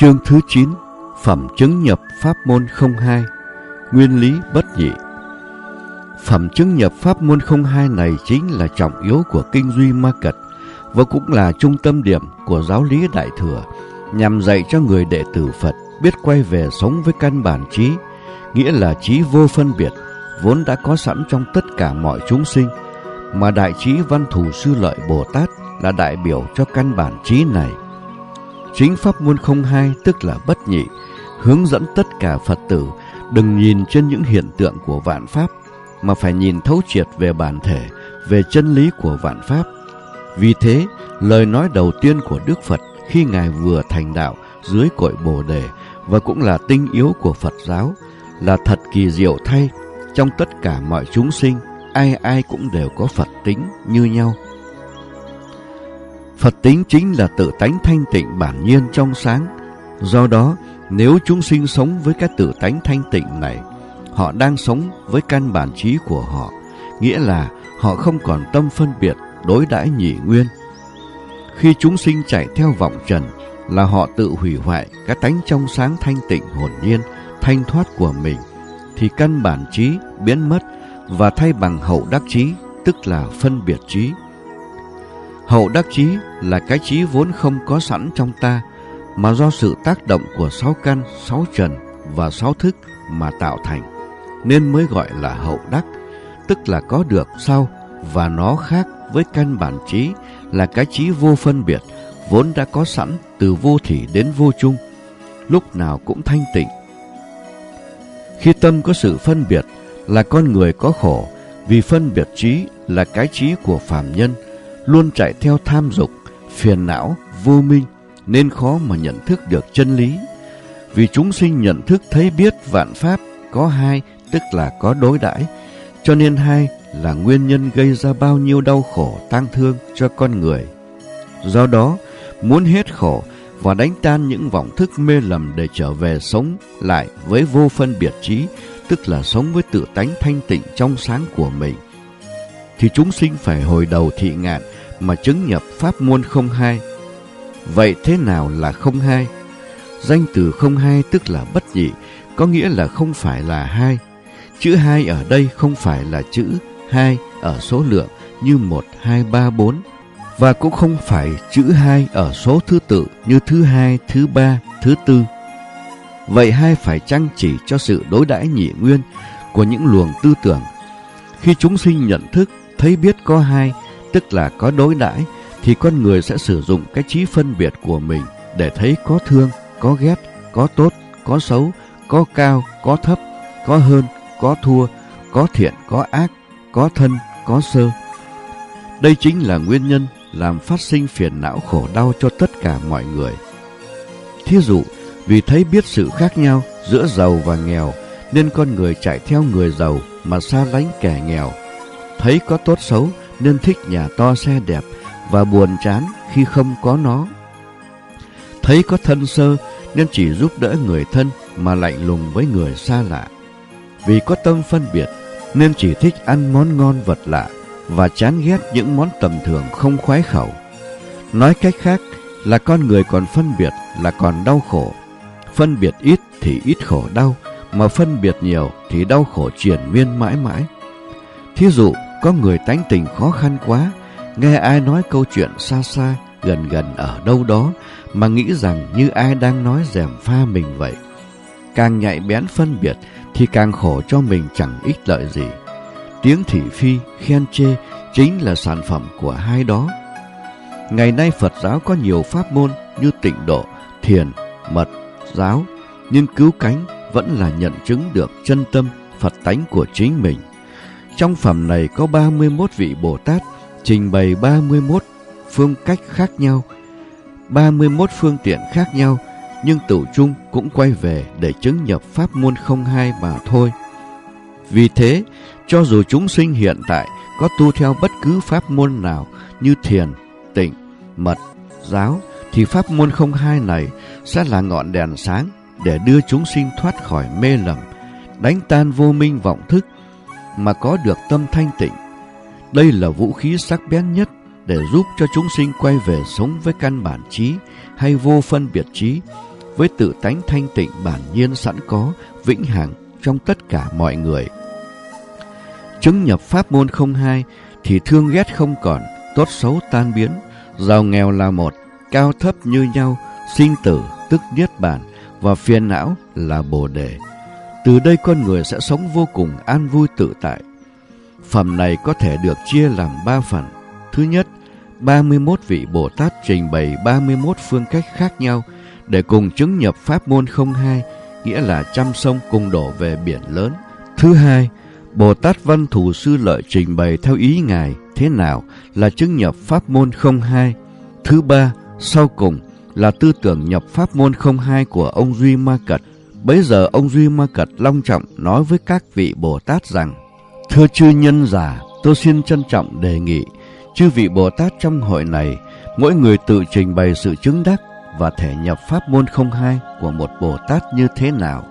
Chương thứ 9 Phẩm chứng nhập pháp môn 02 Nguyên lý bất nhị Phẩm chứng nhập pháp môn 02 này chính là trọng yếu của kinh duy ma cật và cũng là trung tâm điểm của giáo lý Đại Thừa nhằm dạy cho người đệ tử Phật biết quay về sống với căn bản trí, nghĩa là trí vô phân biệt, vốn đã có sẵn trong tất cả mọi chúng sinh, mà Đại trí Văn Thù Sư Lợi Bồ Tát là đại biểu cho căn bản trí này. Chính pháp môn không hai tức là bất nhị, hướng dẫn tất cả Phật tử đừng nhìn trên những hiện tượng của vạn pháp, mà phải nhìn thấu triệt về bản thể, về chân lý của vạn pháp. Vì thế, lời nói đầu tiên của Đức Phật khi Ngài vừa thành đạo dưới cội Bồ Đề và cũng là tinh yếu của Phật giáo là thật kỳ diệu thay trong tất cả mọi chúng sinh ai ai cũng đều có Phật tính như nhau. Phật tính chính là tự tánh thanh tịnh bản nhiên trong sáng. Do đó, nếu chúng sinh sống với cái tự tánh thanh tịnh này, họ đang sống với căn bản trí của họ, nghĩa là họ không còn tâm phân biệt đối đãi nhị nguyên. Khi chúng sinh chạy theo vọng trần là họ tự hủy hoại cái tánh trong sáng thanh tịnh hồn nhiên, thanh thoát của mình, thì căn bản trí biến mất và thay bằng hậu đắc trí, tức là phân biệt trí. Hậu đắc trí là cái trí vốn không có sẵn trong ta, mà do sự tác động của sáu căn, sáu trần và sáu thức mà tạo thành, nên mới gọi là hậu đắc, tức là có được sau và nó khác với căn bản trí là cái trí vô phân biệt, vốn đã có sẵn từ vô thỉ đến vô chung, lúc nào cũng thanh tịnh. Khi tâm có sự phân biệt là con người có khổ, vì phân biệt trí là cái trí của phàm nhân, luôn chạy theo tham dục, phiền não, vô minh, nên khó mà nhận thức được chân lý. Vì chúng sinh nhận thức thấy biết vạn pháp có hai, tức là có đối đãi, cho nên hai là nguyên nhân gây ra bao nhiêu đau khổ tang thương cho con người. Do đó, muốn hết khổ và đánh tan những vọng thức mê lầm để trở về sống lại với vô phân biệt trí, tức là sống với tự tánh thanh tịnh trong sáng của mình, thì chúng sinh phải hồi đầu thị ngạn mà chứng nhập pháp môn không hai. Vậy thế nào là không hai? Danh từ không hai tức là bất nhị, có nghĩa là không phải là hai. Chữ hai ở đây không phải là chữ hai ở số lượng như một, hai, ba, bốn và cũng không phải chữ hai ở số thứ tự như thứ hai, thứ ba, thứ tư. Vậy hai phải chăng chỉ cho sự đối đãi nhị nguyên của những luồng tư tưởng. Khi chúng sinh nhận thức, thấy biết có hai, tức là có đối đãi, thì con người sẽ sử dụng cái trí phân biệt của mình để thấy có thương, có ghét, có tốt, có xấu, có cao, có thấp, có hơn, có thua, có thiện, có ác, có thân, có sơ. Đây chính là nguyên nhân làm phát sinh phiền não khổ đau cho tất cả mọi người. Thí dụ, vì thấy biết sự khác nhau giữa giàu và nghèo, nên con người chạy theo người giàu mà xa lánh kẻ nghèo. Thấy có tốt xấu nên thích nhà to xe đẹp và buồn chán khi không có nó. Thấy có thân sơ nên chỉ giúp đỡ người thân mà lạnh lùng với người xa lạ. Vì có tâm phân biệt nên chỉ thích ăn món ngon vật lạ và chán ghét những món tầm thường không khoái khẩu. Nói cách khác là con người còn phân biệt là còn đau khổ. Phân biệt ít thì ít khổ đau, mà phân biệt nhiều thì đau khổ triền miên mãi mãi. Thí dụ, có người tánh tình khó khăn quá, nghe ai nói câu chuyện xa xa, gần gần ở đâu đó, mà nghĩ rằng như ai đang nói dèm pha mình vậy. Càng nhạy bén phân biệt thì càng khổ cho mình chẳng ích lợi gì. Tiếng thị phi, khen chê chính là sản phẩm của hai đó. Ngày nay Phật giáo có nhiều pháp môn như tịnh độ, thiền, mật, giáo, nhưng cứu cánh vẫn là nhận chứng được chân tâm Phật tánh của chính mình. Trong phẩm này có 31 vị Bồ Tát trình bày 31 phương cách khác nhau, 31 phương tiện khác nhau, nhưng tự chung cũng quay về để chứng nhập pháp môn không hai mà thôi. Vì thế, cho dù chúng sinh hiện tại có tu theo bất cứ pháp môn nào như thiền, tịnh, mật, giáo, thì pháp môn không hai này sẽ là ngọn đèn sáng để đưa chúng sinh thoát khỏi mê lầm, đánh tan vô minh vọng thức mà có được tâm thanh tịnh. Đây là vũ khí sắc bén nhất để giúp cho chúng sinh quay về sống với căn bản trí hay vô phân biệt trí với tự tánh thanh tịnh bản nhiên sẵn có, vĩnh hằng trong tất cả mọi người. Chứng nhập pháp môn không hai thì thương ghét không còn, tốt xấu tan biến, giàu nghèo là một, cao thấp như nhau, sinh tử tức niết bàn và phiền não là bồ đề. Từ đây con người sẽ sống vô cùng an vui tự tại. Phẩm này có thể được chia làm ba phần. Thứ nhất, 31 vị Bồ Tát trình bày 31 phương cách khác nhau để cùng chứng nhập pháp môn không hai, nghĩa là trăm sông cùng đổ về biển lớn. Thứ hai, Bồ Tát Văn thù Sư Lợi trình bày theo ý Ngài thế nào là chứng nhập pháp môn không hai. Thứ ba, sau cùng là tư tưởng nhập pháp môn không hai của ông Duy Ma Cật. Bấy giờ ông Duy Ma Cật long trọng nói với các vị Bồ Tát rằng Thưa chư nhân giả, tôi xin trân trọng đề nghị chư vị Bồ Tát trong hội này mỗi người tự trình bày sự chứng đắc và thể nhập pháp môn không hai của một Bồ Tát như thế nào.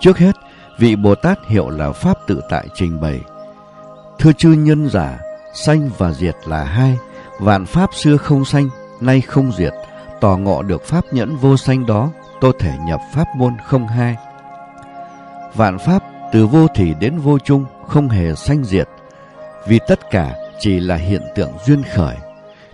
Trước hết, vị Bồ Tát hiệu là Pháp tự tại trình bày. Thưa chư nhân giả, sanh và diệt là hai, vạn Pháp xưa không sanh, nay không diệt, tỏ ngộ được Pháp nhẫn vô sanh đó, tôi thể nhập Pháp môn không hai. Vạn Pháp từ vô thủy đến vô chung không hề sanh diệt, vì tất cả chỉ là hiện tượng duyên khởi.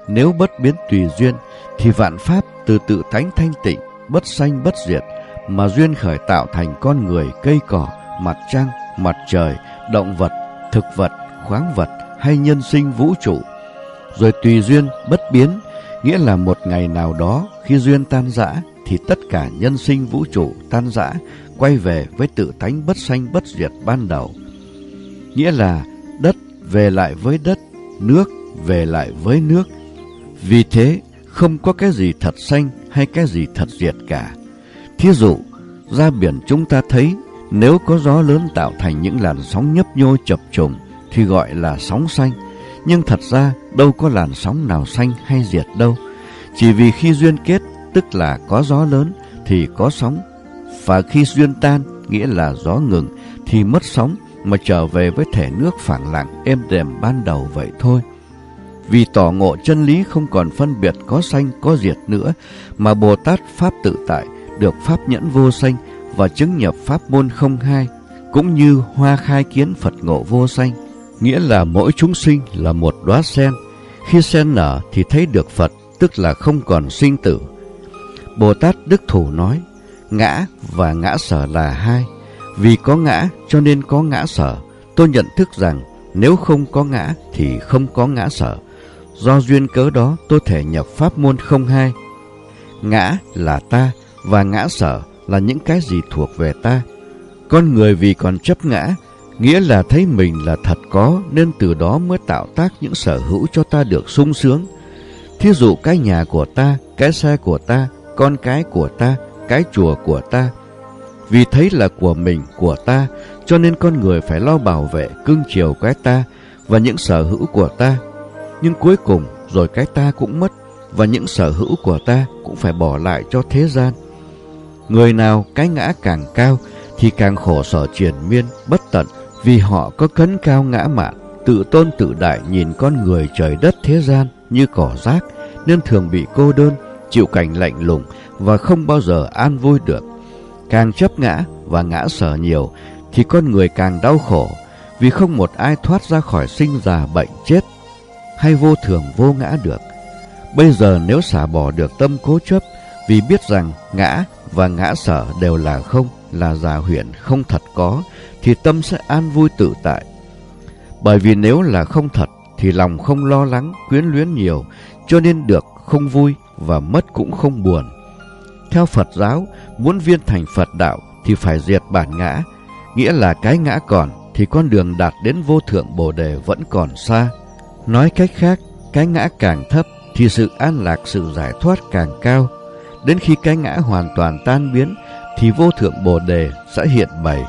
Nếu bất biến tùy duyên, thì vạn Pháp từ tự tánh thanh tịnh, bất sanh bất diệt, mà duyên khởi tạo thành con người, cây cỏ, mặt trăng, mặt trời, động vật, thực vật, khoáng vật hay nhân sinh vũ trụ. Rồi tùy duyên bất biến, nghĩa là một ngày nào đó khi duyên tan rã thì tất cả nhân sinh vũ trụ tan rã, quay về với tự tánh bất sanh bất diệt ban đầu. Nghĩa là đất về lại với đất, nước về lại với nước. Vì thế, không có cái gì thật sanh hay cái gì thật diệt cả. Thí dụ, ra biển chúng ta thấy nếu có gió lớn tạo thành những làn sóng nhấp nhô chập trùng thì gọi là sóng xanh. Nhưng thật ra đâu có làn sóng nào xanh hay diệt đâu. Chỉ vì khi duyên kết tức là có gió lớn thì có sóng. Và khi duyên tan nghĩa là gió ngừng thì mất sóng mà trở về với thể nước phẳng lặng êm đềm ban đầu vậy thôi. Vì tỏ ngộ chân lý không còn phân biệt có sanh có diệt nữa, mà Bồ Tát Pháp tự tại được Pháp nhẫn vô sanh và chứng nhập Pháp môn không hai, cũng như hoa khai kiến Phật ngộ vô sanh, nghĩa là mỗi chúng sinh là một đóa sen. Khi sen nở thì thấy được Phật, tức là không còn sinh tử. Bồ Tát Đức Thủ nói, ngã và ngã sở là hai. Vì có ngã cho nên có ngã sở. Tôi nhận thức rằng nếu không có ngã thì không có ngã sở. Do duyên cớ đó tôi thể nhập pháp môn không hai. Ngã là ta và ngã sở là những cái gì thuộc về ta. Con người vì còn chấp ngã, nghĩa là thấy mình là thật có nên từ đó mới tạo tác những sở hữu cho ta được sung sướng. Thí dụ cái nhà của ta, cái xe của ta, con cái của ta, cái chùa của ta. Vì thấy là của mình, của ta, cho nên con người phải lo bảo vệ, cưng chiều cái ta và những sở hữu của ta nhưng cuối cùng rồi cái ta cũng mất và những sở hữu của ta cũng phải bỏ lại cho thế gian. Người nào cái ngã càng cao thì càng khổ sở triền miên, bất tận vì họ có cấn cao ngã mạn, tự tôn tự đại nhìn con người trời đất thế gian như cỏ rác nên thường bị cô đơn, chịu cảnh lạnh lùng và không bao giờ an vui được. Càng chấp ngã và ngã sở nhiều thì con người càng đau khổ vì không một ai thoát ra khỏi sinh già bệnh chết hay vô thường vô ngã được. Bây giờ nếu xả bỏ được tâm cố chấp vì biết rằng ngã và ngã sở đều là không, là giả huyễn, không thật có, thì tâm sẽ an vui tự tại. Bởi vì nếu là không thật thì lòng không lo lắng, quyến luyến nhiều, cho nên được không vui và mất cũng không buồn. Theo Phật giáo, muốn viên thành Phật đạo thì phải diệt bản ngã, nghĩa là cái ngã còn thì con đường đạt đến vô thượng Bồ đề vẫn còn xa. Nói cách khác, cái ngã càng thấp thì sự an lạc, sự giải thoát càng cao. Đến khi cái ngã hoàn toàn tan biến thì vô thượng Bồ đề sẽ hiện bày.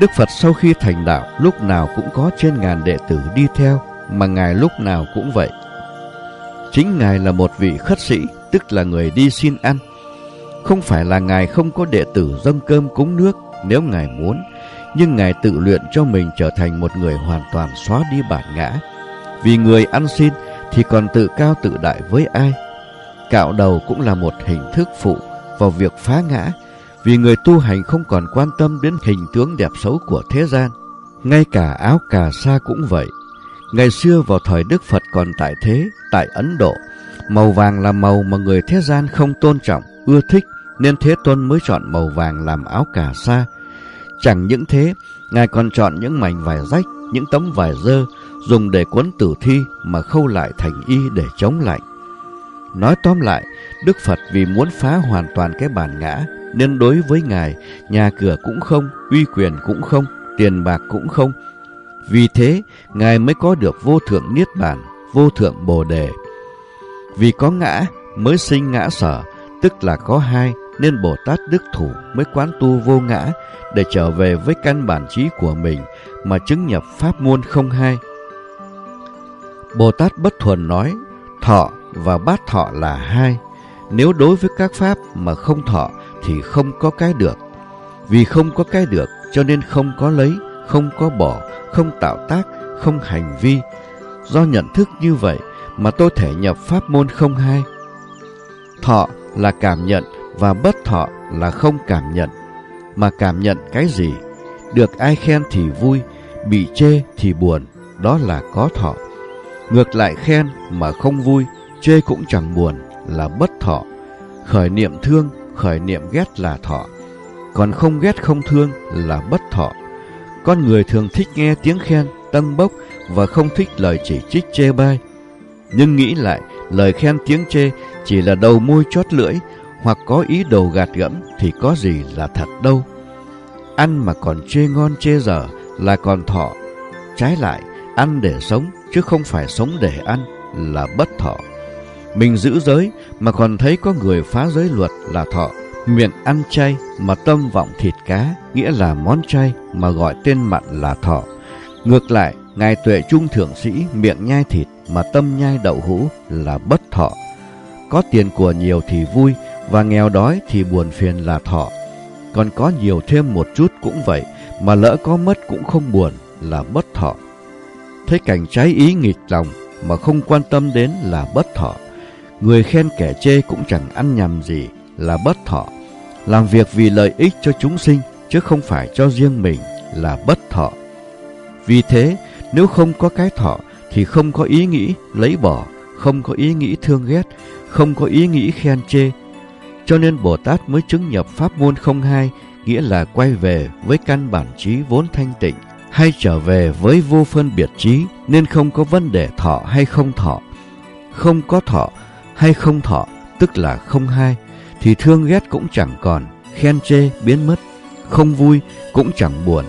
Đức Phật sau khi thành đạo lúc nào cũng có trên ngàn đệ tử đi theo, mà Ngài lúc nào cũng vậy. Chính Ngài là một vị khất sĩ, tức là người đi xin ăn. Không phải là Ngài không có đệ tử dâng cơm cúng nước nếu Ngài muốn, nhưng Ngài tự luyện cho mình trở thành một người hoàn toàn xóa đi bản ngã vì người ăn xin thì còn tự cao tự đại với ai? Cạo đầu cũng là một hình thức phụ, vào việc phá ngã, vì người tu hành không còn quan tâm đến hình tướng đẹp xấu của thế gian. Ngay cả áo cà sa cũng vậy. Ngày xưa vào thời Đức Phật còn tại thế, tại Ấn Độ, màu vàng là màu mà người thế gian không tôn trọng, ưa thích, nên Thế Tôn mới chọn màu vàng làm áo cà sa. Chẳng những thế, Ngài còn chọn những mảnh vải rách, những tấm vải dơ, dùng để cuốn tử thi mà khâu lại thành y để chống lạnh. Nói tóm lại, Đức Phật vì muốn phá hoàn toàn cái bản ngã, nên đối với Ngài, nhà cửa cũng không, uy quyền cũng không, tiền bạc cũng không. Vì thế, Ngài mới có được vô thượng Niết Bàn, vô thượng Bồ Đề. Vì có ngã mới sinh ngã sở, tức là có hai, nên Bồ Tát Đức Thủ mới quán tu vô ngã để trở về với căn bản trí của mình mà chứng nhập pháp môn không hai. Bồ Tát Bất Thuần nói, thọ và bát thọ là hai. Nếu đối với các pháp mà không thọ thì không có cái được. Vì không có cái được cho nên không có lấy, không có bỏ, không tạo tác, không hành vi. Do nhận thức như vậy mà tôi thể nhập pháp môn không hai. Thọ là cảm nhận và bất thọ là không cảm nhận. Mà cảm nhận cái gì? Được ai khen thì vui, bị chê thì buồn, đó là có thọ. Ngược lại khen mà không vui, chê cũng chẳng buồn là bất thọ. Khởi niệm thương, khởi niệm ghét là thọ. Còn không ghét không thương là bất thọ. Con người thường thích nghe tiếng khen, tân bốc và không thích lời chỉ trích chê bai. Nhưng nghĩ lại, lời khen tiếng chê chỉ là đầu môi chót lưỡi hoặc có ý đồ gạt gẫm thì có gì là thật đâu. Ăn mà còn chê ngon chê dở là còn thọ. Trái lại, ăn để sống chứ không phải sống để ăn là bất thọ. Mình giữ giới mà còn thấy có người phá giới luật là thọ. Miệng ăn chay mà tâm vọng thịt cá nghĩa là món chay mà gọi tên mặn là thọ. Ngược lại, Ngài Tuệ Trung Thượng Sĩ miệng nhai thịt mà tâm nhai đậu hũ là bất thọ. Có tiền của nhiều thì vui và nghèo đói thì buồn phiền là thọ. Còn có nhiều thêm một chút cũng vậy mà lỡ có mất cũng không buồn là bất thọ. Thấy cảnh trái ý nghịch lòng mà không quan tâm đến là bất thọ. Người khen kẻ chê cũng chẳng ăn nhầm gì là bất thọ. Làm việc vì lợi ích cho chúng sinh chứ không phải cho riêng mình là bất thọ. Vì thế, nếu không có cái thọ thì không có ý nghĩ lấy bỏ, không có ý nghĩ thương ghét, không có ý nghĩ khen chê. Cho nên Bồ Tát mới chứng nhập pháp môn không hai, nghĩa là quay về với căn bản trí vốn thanh tịnh, hay trở về với vô phân biệt trí, nên không có vấn đề thọ hay không thọ. Không có thọ hay không thọ, tức là không hai, thì thương ghét cũng chẳng còn, khen chê biến mất, không vui cũng chẳng buồn.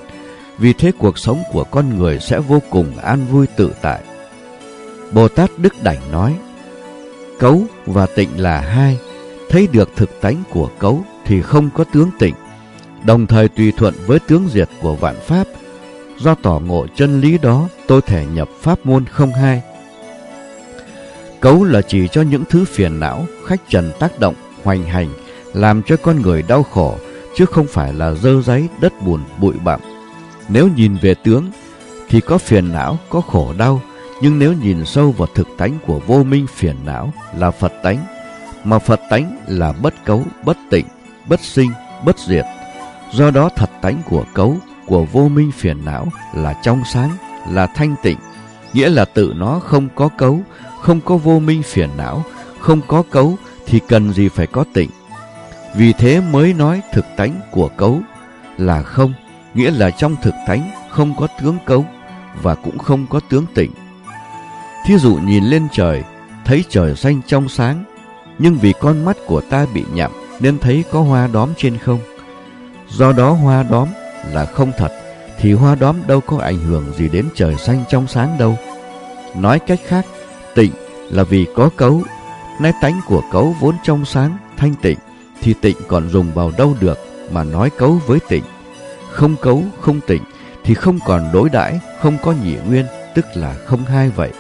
Vì thế cuộc sống của con người sẽ vô cùng an vui tự tại. Bồ Tát Đức Đảnh nói, Cấu và tịnh là hai, thấy được thực tánh của cấu thì không có tướng tịnh, đồng thời tùy thuận với tướng diệt của vạn pháp. Do tỏ ngộ chân lý đó, tôi thể nhập pháp môn không hai. Cấu là chỉ cho những thứ phiền não, khách trần tác động, hoành hành, làm cho con người đau khổ, chứ không phải là dơ giấy, đất bùn, bụi bặm. Nếu nhìn về tướng, thì có phiền não, có khổ đau, nhưng nếu nhìn sâu vào thực tánh của vô minh phiền não là Phật tánh, mà Phật tánh là bất cấu, bất tịnh, bất sinh, bất diệt. Do đó thật tánh của cấu, của vô minh phiền não là trong sáng, là thanh tịnh, nghĩa là tự nó không có cấu, không có vô minh phiền não, không có cấu thì cần gì phải có tịnh. Vì thế mới nói thực tánh của cấu là không, nghĩa là trong thực tánh không có tướng cấu và cũng không có tướng tịnh. Thí dụ nhìn lên trời, thấy trời xanh trong sáng, nhưng vì con mắt của ta bị nhậm nên thấy có hoa đóm trên không. Do đó hoa đóm là không thật, thì hoa đóm đâu có ảnh hưởng gì đến trời xanh trong sáng đâu. Nói cách khác, tịnh là vì có cấu, nay tánh của cấu vốn trong sáng, thanh tịnh, thì tịnh còn dùng vào đâu được mà nói cấu với tịnh. Không cấu, không tịnh, thì không còn đối đãi, không có nhị nguyên, tức là không hai vậy.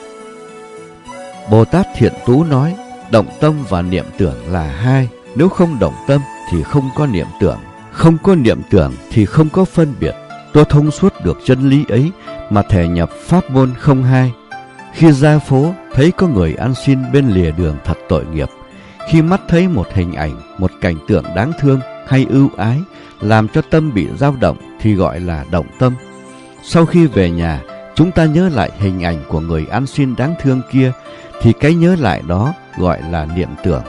Bồ Tát Thiện Tú nói, động tâm và niệm tưởng là hai, nếu không động tâm thì không có niệm tưởng, không có niệm tưởng thì không có phân biệt. Tôi thông suốt được chân lý ấy mà thể nhập pháp môn không hai. Khi ra phố thấy có người ăn xin bên lìa đường thật tội nghiệp, khi mắt thấy một hình ảnh, một cảnh tượng đáng thương hay ưu ái, làm cho tâm bị dao động thì gọi là động tâm. Sau khi về nhà, chúng ta nhớ lại hình ảnh của người ăn xin đáng thương kia, thì cái nhớ lại đó gọi là niệm tưởng.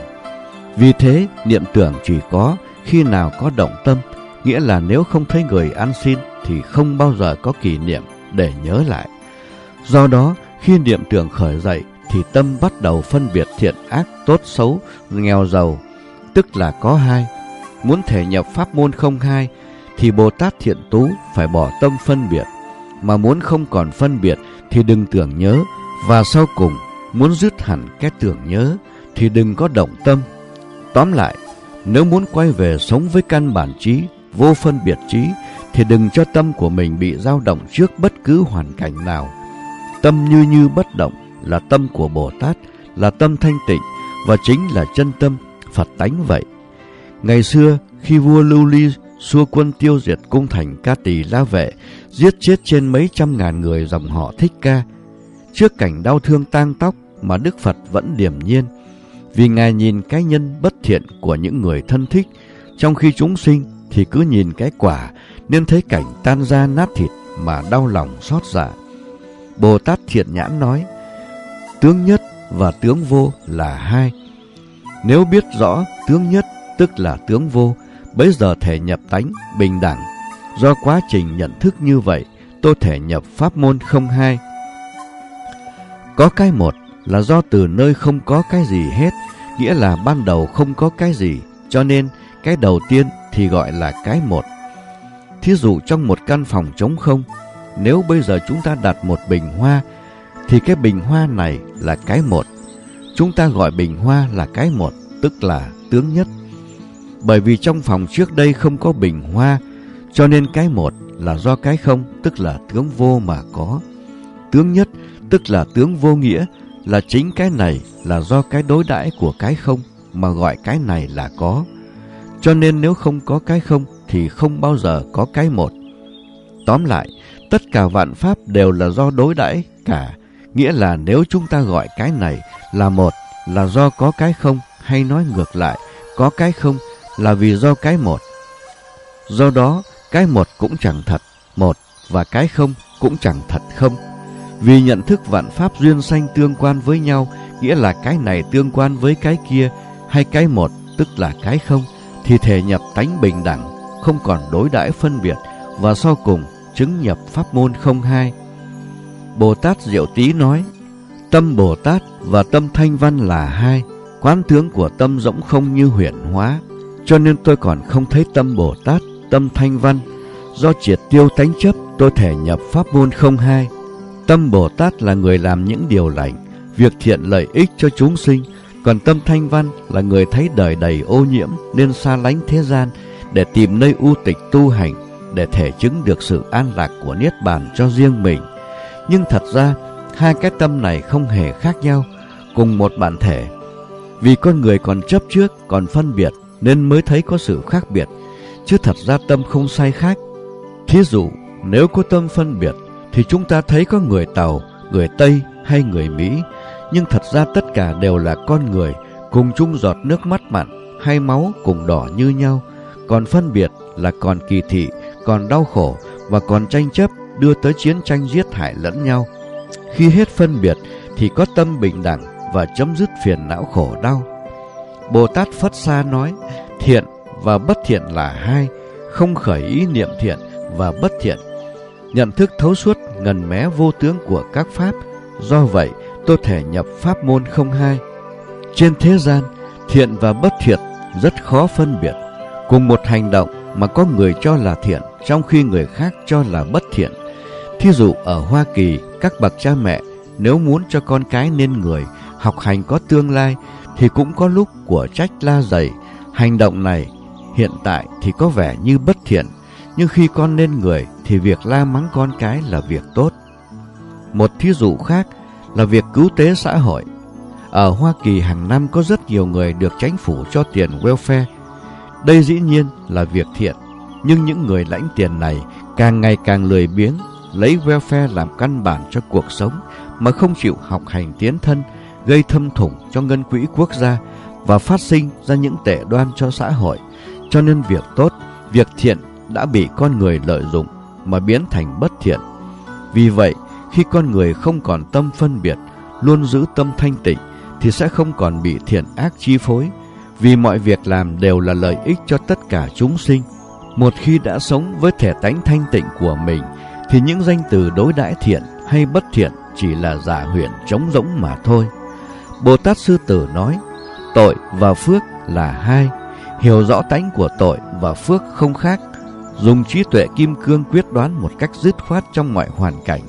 Vì thế, niệm tưởng chỉ có khi nào có động tâm, nghĩa là nếu không thấy người ăn xin thì không bao giờ có kỷ niệm để nhớ lại. Do đó, khi niệm tưởng khởi dậy thì tâm bắt đầu phân biệt thiện ác, tốt xấu, nghèo giàu, tức là có hai. Muốn thể nhập pháp môn không hai thì Bồ Tát Thiện Tú phải bỏ tâm phân biệt, mà muốn không còn phân biệt thì đừng tưởng nhớ, và sau cùng muốn dứt hẳn cái tưởng nhớ thì đừng có động tâm. Tóm lại, nếu muốn quay về sống với căn bản trí, vô phân biệt trí, thì đừng cho tâm của mình bị dao động trước bất cứ hoàn cảnh nào. Tâm như như bất động là tâm của Bồ Tát, là tâm thanh tịnh và chính là chân tâm Phật tánh vậy. Ngày xưa, khi vua Lưu Ly xua quân tiêu diệt cung thành Ca Tỳ La Vệ, giết chết trên mấy trăm ngàn người dòng họ Thích Ca, trước cảnh đau thương tang tóc mà Đức Phật vẫn điềm nhiên, vì Ngài nhìn cái nhân bất thiện của những người thân thích, trong khi chúng sinh thì cứ nhìn cái quả nên thấy cảnh tan ra nát thịt mà đau lòng xót dạ. Bồ Tát Thiện Nhãn nói, tướng nhất và tướng vô là hai. Nếu biết rõ tướng nhất tức là tướng vô, bấy giờ thể nhập tánh bình đẳng. Do quá trình nhận thức như vậy, tôi thể nhập pháp môn không hai. Có cái một là do từ nơi không có cái gì hết, nghĩa là ban đầu không có cái gì, cho nên cái đầu tiên thì gọi là cái một. Thí dụ trong một căn phòng trống không, nếu bây giờ chúng ta đặt một bình hoa, thì cái bình hoa này là cái một. Chúng ta gọi bình hoa là cái một, tức là tướng nhất. Bởi vì trong phòng trước đây không có bình hoa, cho nên cái một là do cái không, tức là tướng vô mà có. Tướng nhất, tức là tướng vô nghĩa, là chính cái này là do cái đối đãi của cái không mà gọi cái này là có. Cho nên nếu không có cái không thì không bao giờ có cái một. Tóm lại, tất cả vạn pháp đều là do đối đãi cả, nghĩa là nếu chúng ta gọi cái này là một là do có cái không hay nói ngược lại, có cái không là vì do cái một. Do đó, cái một cũng chẳng thật một và cái không cũng chẳng thật không. Vì nhận thức vạn pháp duyên sanh tương quan với nhau, nghĩa là cái này tương quan với cái kia, hay cái một tức là cái không, thì thể nhập tánh bình đẳng, không còn đối đãi phân biệt, và sau cùng chứng nhập pháp môn không hai. Bồ Tát Diệu Tý nói, tâm Bồ Tát và tâm Thanh Văn là hai, quán tướng của tâm rỗng không như huyền hóa, cho nên tôi còn không thấy tâm Bồ Tát, tâm Thanh Văn. Do triệt tiêu tánh chấp, tôi thể nhập pháp môn không hai. Tâm Bồ Tát là người làm những điều lành, việc thiện lợi ích cho chúng sinh, còn tâm Thanh Văn là người thấy đời đầy ô nhiễm nên xa lánh thế gian để tìm nơi u tịch tu hành để thể chứng được sự an lạc của Niết Bàn cho riêng mình. Nhưng thật ra, hai cái tâm này không hề khác nhau, cùng một bản thể. Vì con người còn chấp trước, còn phân biệt, nên mới thấy có sự khác biệt, chứ thật ra tâm không sai khác. Thí dụ, nếu có tâm phân biệt, thì chúng ta thấy có người Tàu, người Tây hay người Mỹ, nhưng thật ra tất cả đều là con người, cùng chung giọt nước mắt mặn hay máu cùng đỏ như nhau, còn phân biệt là còn kỳ thị, còn đau khổ và còn tranh chấp đưa tới chiến tranh giết hại lẫn nhau. Khi hết phân biệt thì có tâm bình đẳng và chấm dứt phiền não khổ đau. Bồ Tát Phất Sa nói, thiện và bất thiện là hai, không khởi ý niệm thiện và bất thiện. Nhận thức thấu suốt ngần mé vô tướng của các pháp, do vậy tôi thể nhập pháp môn không hai. Trên thế gian, thiện và bất thiện rất khó phân biệt. Cùng một hành động mà có người cho là thiện, trong khi người khác cho là bất thiện. Thí dụ ở Hoa Kỳ, các bậc cha mẹ nếu muốn cho con cái nên người, học hành có tương lai, thì cũng có lúc của trách la dày. Hành động này hiện tại thì có vẻ như bất thiện, nhưng khi con nên người thì việc la mắng con cái là việc tốt. Một thí dụ khác là việc cứu tế xã hội. Ở Hoa Kỳ hàng năm có rất nhiều người được chính phủ cho tiền welfare. Đây dĩ nhiên là việc thiện, nhưng những người lãnh tiền này càng ngày càng lười biếng, lấy welfare làm căn bản cho cuộc sống mà không chịu học hành tiến thân, gây thâm thủng cho ngân quỹ quốc gia và phát sinh ra những tệ đoan cho xã hội. Cho nên việc tốt, việc thiện đã bị con người lợi dụng mà biến thành bất thiện. Vì vậy, khi con người không còn tâm phân biệt, luôn giữ tâm thanh tịnh, thì sẽ không còn bị thiện ác chi phối, vì mọi việc làm đều là lợi ích cho tất cả chúng sinh. Một khi đã sống với thể tánh thanh tịnh của mình, thì những danh từ đối đãi thiện hay bất thiện chỉ là giả huyễn trống rỗng mà thôi. Bồ Tát Sư Tử nói, tội và phước là hai, hiểu rõ tánh của tội và phước không khác, dùng trí tuệ kim cương quyết đoán một cách dứt khoát trong mọi hoàn cảnh,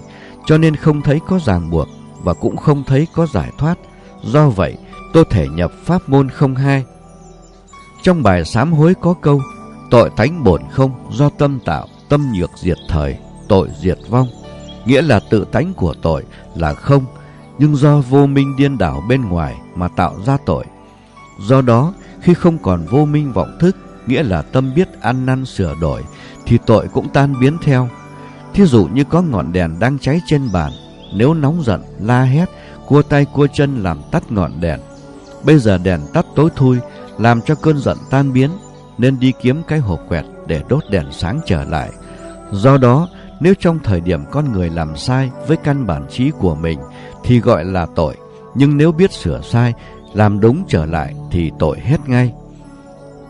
cho nên không thấy có ràng buộc và cũng không thấy có giải thoát. Do vậy, tôi thể nhập pháp môn không hai. Trong bài sám hối có câu, tội tánh bổn không do tâm tạo, tâm nhược diệt thời, tội diệt vong. Nghĩa là tự tánh của tội là không, nhưng do vô minh điên đảo bên ngoài mà tạo ra tội. Do đó, khi không còn vô minh vọng thức, nghĩa là tâm biết ăn năn sửa đổi, thì tội cũng tan biến theo. Thí dụ như có ngọn đèn đang cháy trên bàn, nếu nóng giận, la hét, cua tay cua chân làm tắt ngọn đèn. Bây giờ đèn tắt tối thui, làm cho cơn giận tan biến, nên đi kiếm cái hộp quẹt để đốt đèn sáng trở lại. Do đó, nếu trong thời điểm con người làm sai với căn bản trí của mình thì gọi là tội, nhưng nếu biết sửa sai, làm đúng trở lại thì tội hết ngay.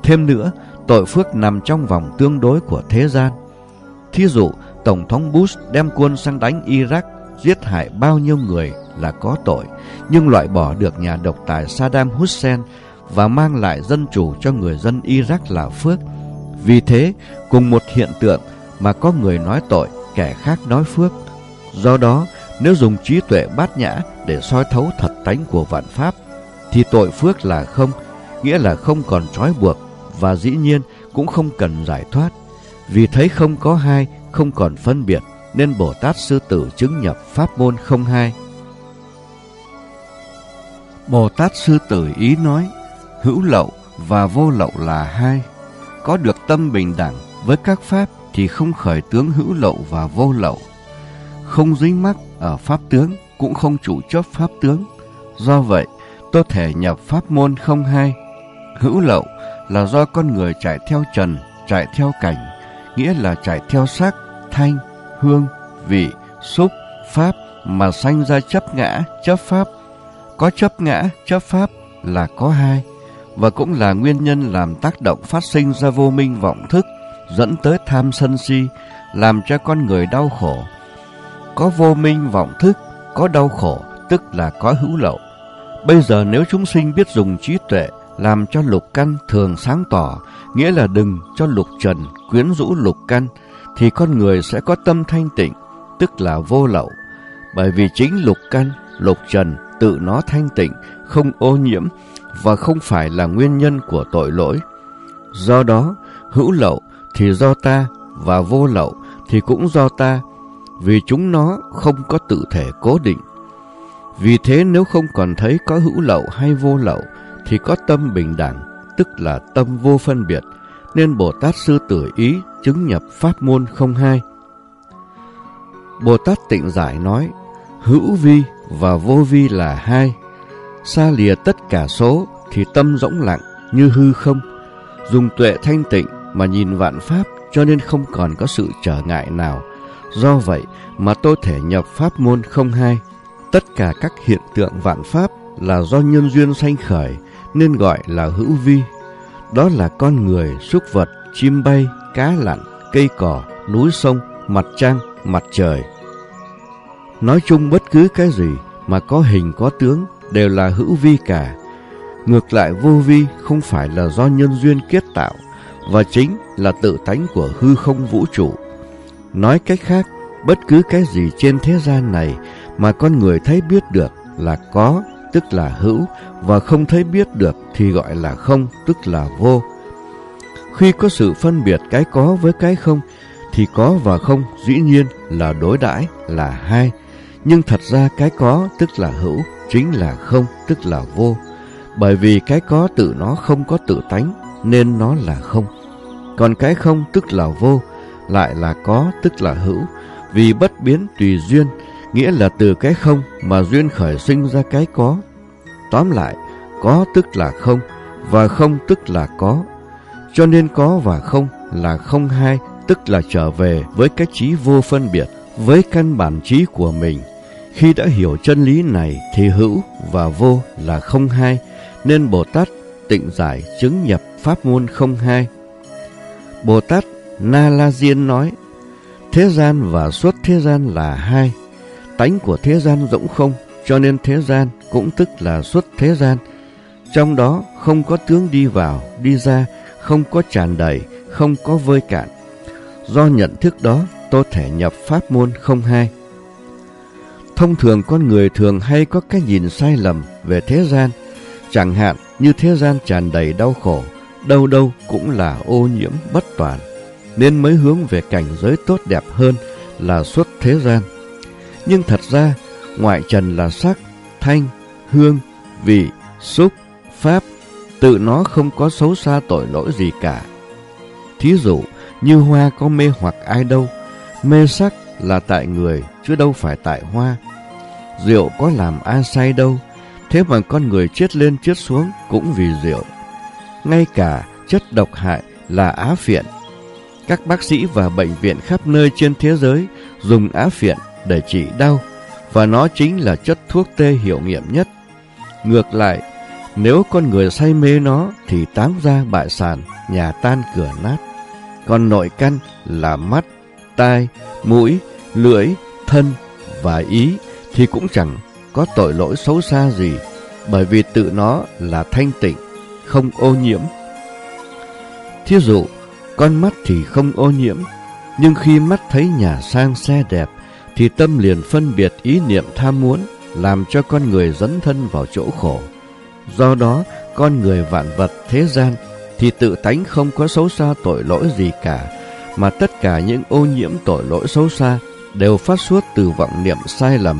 Thêm nữa, tội phước nằm trong vòng tương đối của thế gian. Thí dụ, Tổng thống Bush đem quân sang đánh Iraq, giết hại bao nhiêu người là có tội, nhưng loại bỏ được nhà độc tài Saddam Hussein và mang lại dân chủ cho người dân Iraq là phước. Vì thế, cùng một hiện tượng mà có người nói tội, kẻ khác nói phước. Do đó, nếu dùng trí tuệ bát nhã để soi thấu thật tánh của vạn pháp, thì tội phước là không, nghĩa là không còn trói buộc và dĩ nhiên cũng không cần giải thoát. Vì thấy không có hai, không còn phân biệt, nên Bồ Tát Sư Tử chứng nhập pháp môn không hai. Bồ Tát Sư Tử ý nói, hữu lậu và vô lậu là hai. Có được tâm bình đẳng với các pháp thì không khởi tướng hữu lậu và vô lậu. Không dính mắc ở pháp tướng cũng không chủ chấp pháp tướng. Do vậy, tôi thể nhập pháp môn không hai. Hữu lậu là do con người chạy theo trần, chạy theo cảnh, nghĩa là chạy theo sắc, thanh, hương, vị, xúc, pháp mà sanh ra chấp ngã, chấp pháp. Có chấp ngã, chấp pháp là có hai, và cũng là nguyên nhân làm tác động phát sinh ra vô minh vọng thức, dẫn tới tham sân si, làm cho con người đau khổ. Có vô minh vọng thức, có đau khổ, tức là có hữu lậu. Bây giờ nếu chúng sinh biết dùng trí tuệ làm cho lục căn thường sáng tỏ, nghĩa là đừng cho lục trần quyến rũ lục căn, thì con người sẽ có tâm thanh tịnh, tức là vô lậu. Bởi vì chính lục căn, lục trần tự nó thanh tịnh, không ô nhiễm và không phải là nguyên nhân của tội lỗi. Do đó, hữu lậu thì do ta và vô lậu thì cũng do ta, vì chúng nó không có tự thể cố định. Vì thế nếu không còn thấy có hữu lậu hay vô lậu thì có tâm bình đẳng, tức là tâm vô phân biệt, nên Bồ Tát Sư Tử Ý chứng nhập pháp môn không hai. Bồ Tát Tịnh Giải nói, hữu vi và vô vi là hai. Xa lìa tất cả số thì tâm rỗng lặng như hư không. Dùng tuệ thanh tịnh mà nhìn vạn pháp cho nên không còn có sự trở ngại nào. Do vậy mà tôi thể nhập pháp môn không hai. Tất cả các hiện tượng vạn pháp là do nhân duyên sanh khởi nên gọi là hữu vi. Đó là con người, súc vật, chim bay, cá lặn, cây cỏ, núi sông, mặt trăng, mặt trời. Nói chung bất cứ cái gì mà có hình có tướng đều là hữu vi cả. Ngược lại vô vi không phải là do nhân duyên kết tạo và chính là tự tánh của hư không vũ trụ. Nói cách khác, bất cứ cái gì trên thế gian này mà con người thấy biết được là có, tức là hữu, và không thấy biết được thì gọi là không, tức là vô. Khi có sự phân biệt cái có với cái không, thì có và không dĩ nhiên là đối đãi là hai. Nhưng thật ra cái có tức là hữu, chính là không tức là vô. Bởi vì cái có tự nó không có tự tánh nên nó là không. Còn cái không tức là vô, lại là có tức là hữu, vì bất biến tùy duyên, nghĩa là từ cái không mà duyên khởi sinh ra cái có. Tóm lại, có tức là không, và không tức là có. Cho nên có và không là không hai, tức là trở về với cái trí vô phân biệt, với căn bản trí của mình. Khi đã hiểu chân lý này thì hữu và vô là không hai, nên Bồ Tát tịnh giải chứng nhập pháp môn không hai. Bồ Tát Na La Diên nói, thế gian và suốt thế gian là hai, tánh của thế gian rỗng không, cho nên thế gian cũng tức là suốt thế gian. Trong đó không có tướng đi vào, đi ra, không có tràn đầy, không có vơi cạn. Do nhận thức đó, tôi thể nhập pháp môn không hai. Thông thường con người thường hay có cái nhìn sai lầm về thế gian, chẳng hạn như thế gian tràn đầy đau khổ, đâu đâu cũng là ô nhiễm bất toàn, nên mới hướng về cảnh giới tốt đẹp hơn là xuất thế gian. Nhưng thật ra, ngoại trần là sắc, thanh, hương, vị, xúc, pháp, tự nó không có xấu xa tội lỗi gì cả. Thí dụ, như hoa có mê hoặc ai đâu, mê sắc là tại người, chứ đâu phải tại hoa. Rượu có làm ai say đâu, thế mà con người chết lên chết xuống cũng vì rượu. Ngay cả chất độc hại là á phiện. Các bác sĩ và bệnh viện khắp nơi trên thế giới dùng á phiện để trị đau, và nó chính là chất thuốc tê hiệu nghiệm nhất. Ngược lại, nếu con người say mê nó thì táng ra bại sản, nhà tan cửa nát. Còn nội căn là mắt, tai, mũi, lưỡi, thân và ý thì cũng chẳng có tội lỗi xấu xa gì bởi vì tự nó là thanh tịnh, không ô nhiễm. Thí dụ, con mắt thì không ô nhiễm, nhưng khi mắt thấy nhà sang xe đẹp thì tâm liền phân biệt ý niệm tham muốn làm cho con người dẫn thân vào chỗ khổ. Do đó, con người vạn vật thế gian thì tự tánh không có xấu xa tội lỗi gì cả, mà tất cả những ô nhiễm tội lỗi xấu xa đều phát xuất từ vọng niệm sai lầm.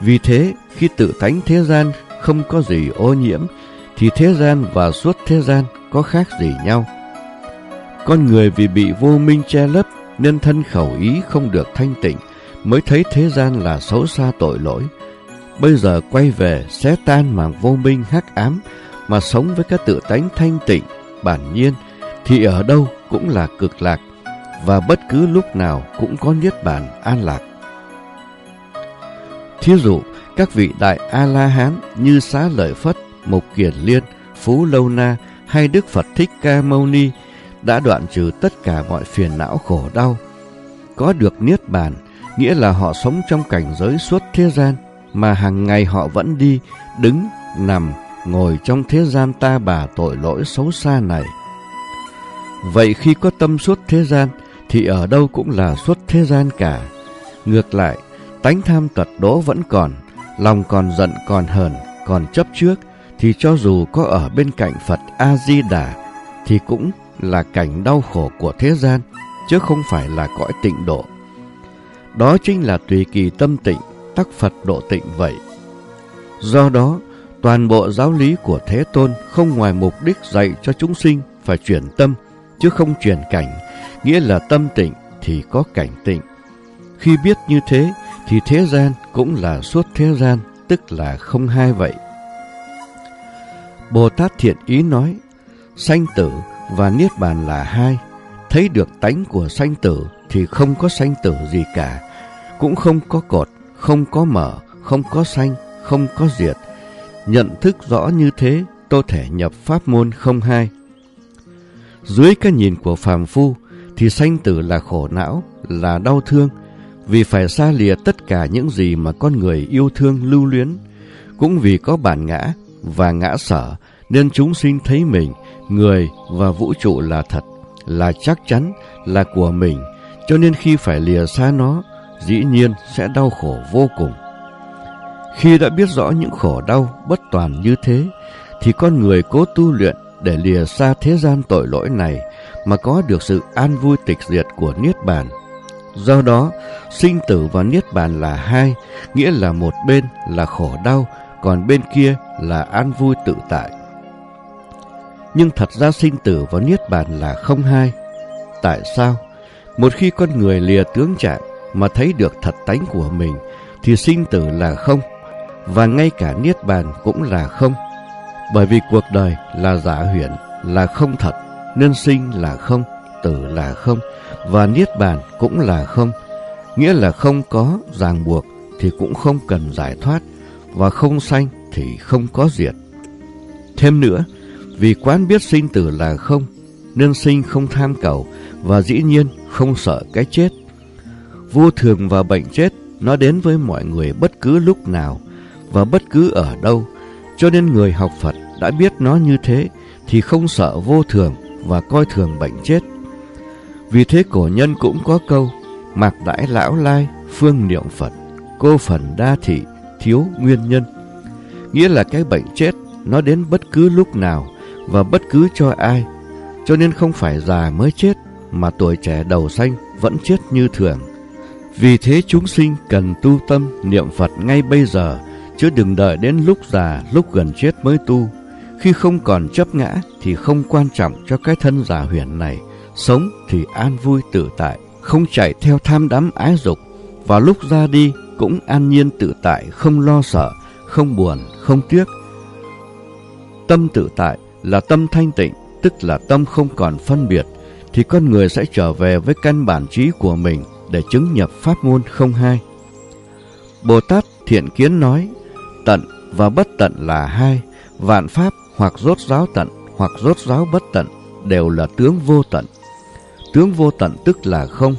Vì thế, khi tự tánh thế gian không có gì ô nhiễm, thì thế gian và suốt thế gian có khác gì nhau. Con người vì bị vô minh che lấp nên thân khẩu ý không được thanh tịnh, mới thấy thế gian là xấu xa tội lỗi. Bây giờ quay về xé tan màng vô minh hắc ám mà sống với cái tự tánh thanh tịnh, bản nhiên, thì ở đâu cũng là cực lạc, và bất cứ lúc nào cũng có niết bàn an lạc. Thí dụ, các vị đại A-la-hán như Xá Lợi Phất, Mục Kiền Liên, Phú Lâu Na hay Đức Phật Thích Ca Mâu Ni đã đoạn trừ tất cả mọi phiền não khổ đau. Có được niết bàn, nghĩa là họ sống trong cảnh giới suốt thế gian, mà hàng ngày họ vẫn đi, đứng, nằm, ngồi trong thế gian ta bà tội lỗi xấu xa này. Vậy khi có tâm suốt thế gian, thì ở đâu cũng là suốt thế gian cả. Ngược lại, tánh tham tật đố vẫn còn, lòng còn giận còn hờn, còn chấp trước, thì cho dù có ở bên cạnh Phật A-di-đà, thì cũng là cảnh đau khổ của thế gian, chứ không phải là cõi tịnh độ. Đó chính là tùy kỳ tâm tịnh, tắc Phật độ tịnh vậy. Do đó, toàn bộ giáo lý của Thế Tôn không ngoài mục đích dạy cho chúng sinh phải chuyển tâm, chứ không chuyển cảnh, nghĩa là tâm tịnh thì có cảnh tịnh. Khi biết như thế, thì thế gian cũng là suốt thế gian, tức là không hai vậy. Bồ Tát Thiện Ý nói, sanh tử và niết bàn là hai, thấy được tánh của sanh tử thì không có sanh tử gì cả, cũng không có cột, không có mở, không có sanh, không có diệt. Nhận thức rõ như thế, tôi thể nhập pháp môn không hai. Dưới cái nhìn của phàm phu, thì sanh tử là khổ não, là đau thương, vì phải xa lìa tất cả những gì mà con người yêu thương lưu luyến. Cũng vì có bản ngã và ngã sở, nên chúng sinh thấy mình, người và vũ trụ là thật, là chắc chắn, là của mình, cho nên khi phải lìa xa nó, dĩ nhiên sẽ đau khổ vô cùng. Khi đã biết rõ những khổ đau bất toàn như thế, thì con người cố tu luyện để lìa xa thế gian tội lỗi này mà có được sự an vui tịch diệt của Niết Bàn. Do đó, sinh tử và Niết Bàn là hai, nghĩa là một bên là khổ đau, còn bên kia là an vui tự tại. Nhưng thật ra sinh tử và Niết Bàn là không hai. Tại sao? Một khi con người lìa tướng trạng mà thấy được thật tánh của mình, thì sinh tử là không, và ngay cả Niết Bàn cũng là không. Bởi vì cuộc đời là giả huyễn, là không thật, nên sinh là không, tử là không, và niết bàn cũng là không. Nghĩa là không có ràng buộc thì cũng không cần giải thoát, và không sanh thì không có diệt. Thêm nữa, vì quán biết sinh tử là không, nên sinh không tham cầu, và dĩ nhiên không sợ cái chết. Vô thường và bệnh chết nó đến với mọi người bất cứ lúc nào và bất cứ ở đâu. Cho nên người học Phật đã biết nó như thế thì không sợ vô thường và coi thường bệnh chết. Vì thế cổ nhân cũng có câu Mạc đãi lão lai, phương niệm Phật, cô phần đa thị, thiếu nguyên nhân. Nghĩa là cái bệnh chết nó đến bất cứ lúc nào và bất cứ cho ai. Cho nên không phải già mới chết mà tuổi trẻ đầu xanh vẫn chết như thường. Vì thế chúng sinh cần tu tâm niệm Phật ngay bây giờ, chứ đừng đợi đến lúc già, lúc gần chết mới tu. Khi không còn chấp ngã thì không quan trọng cho cái thân già huyền này. Sống thì an vui tự tại, không chạy theo tham đắm ái dục. Và lúc ra đi cũng an nhiên tự tại, không lo sợ, không buồn, không tiếc. Tâm tự tại là tâm thanh tịnh, tức là tâm không còn phân biệt, thì con người sẽ trở về với căn bản trí của mình để chứng nhập pháp môn không hai. Bồ Tát Thiện Kiến nói, tận và bất tận là hai, vạn pháp hoặc rốt giáo tận hoặc rốt giáo bất tận đều là tướng vô tận. Tướng vô tận tức là không,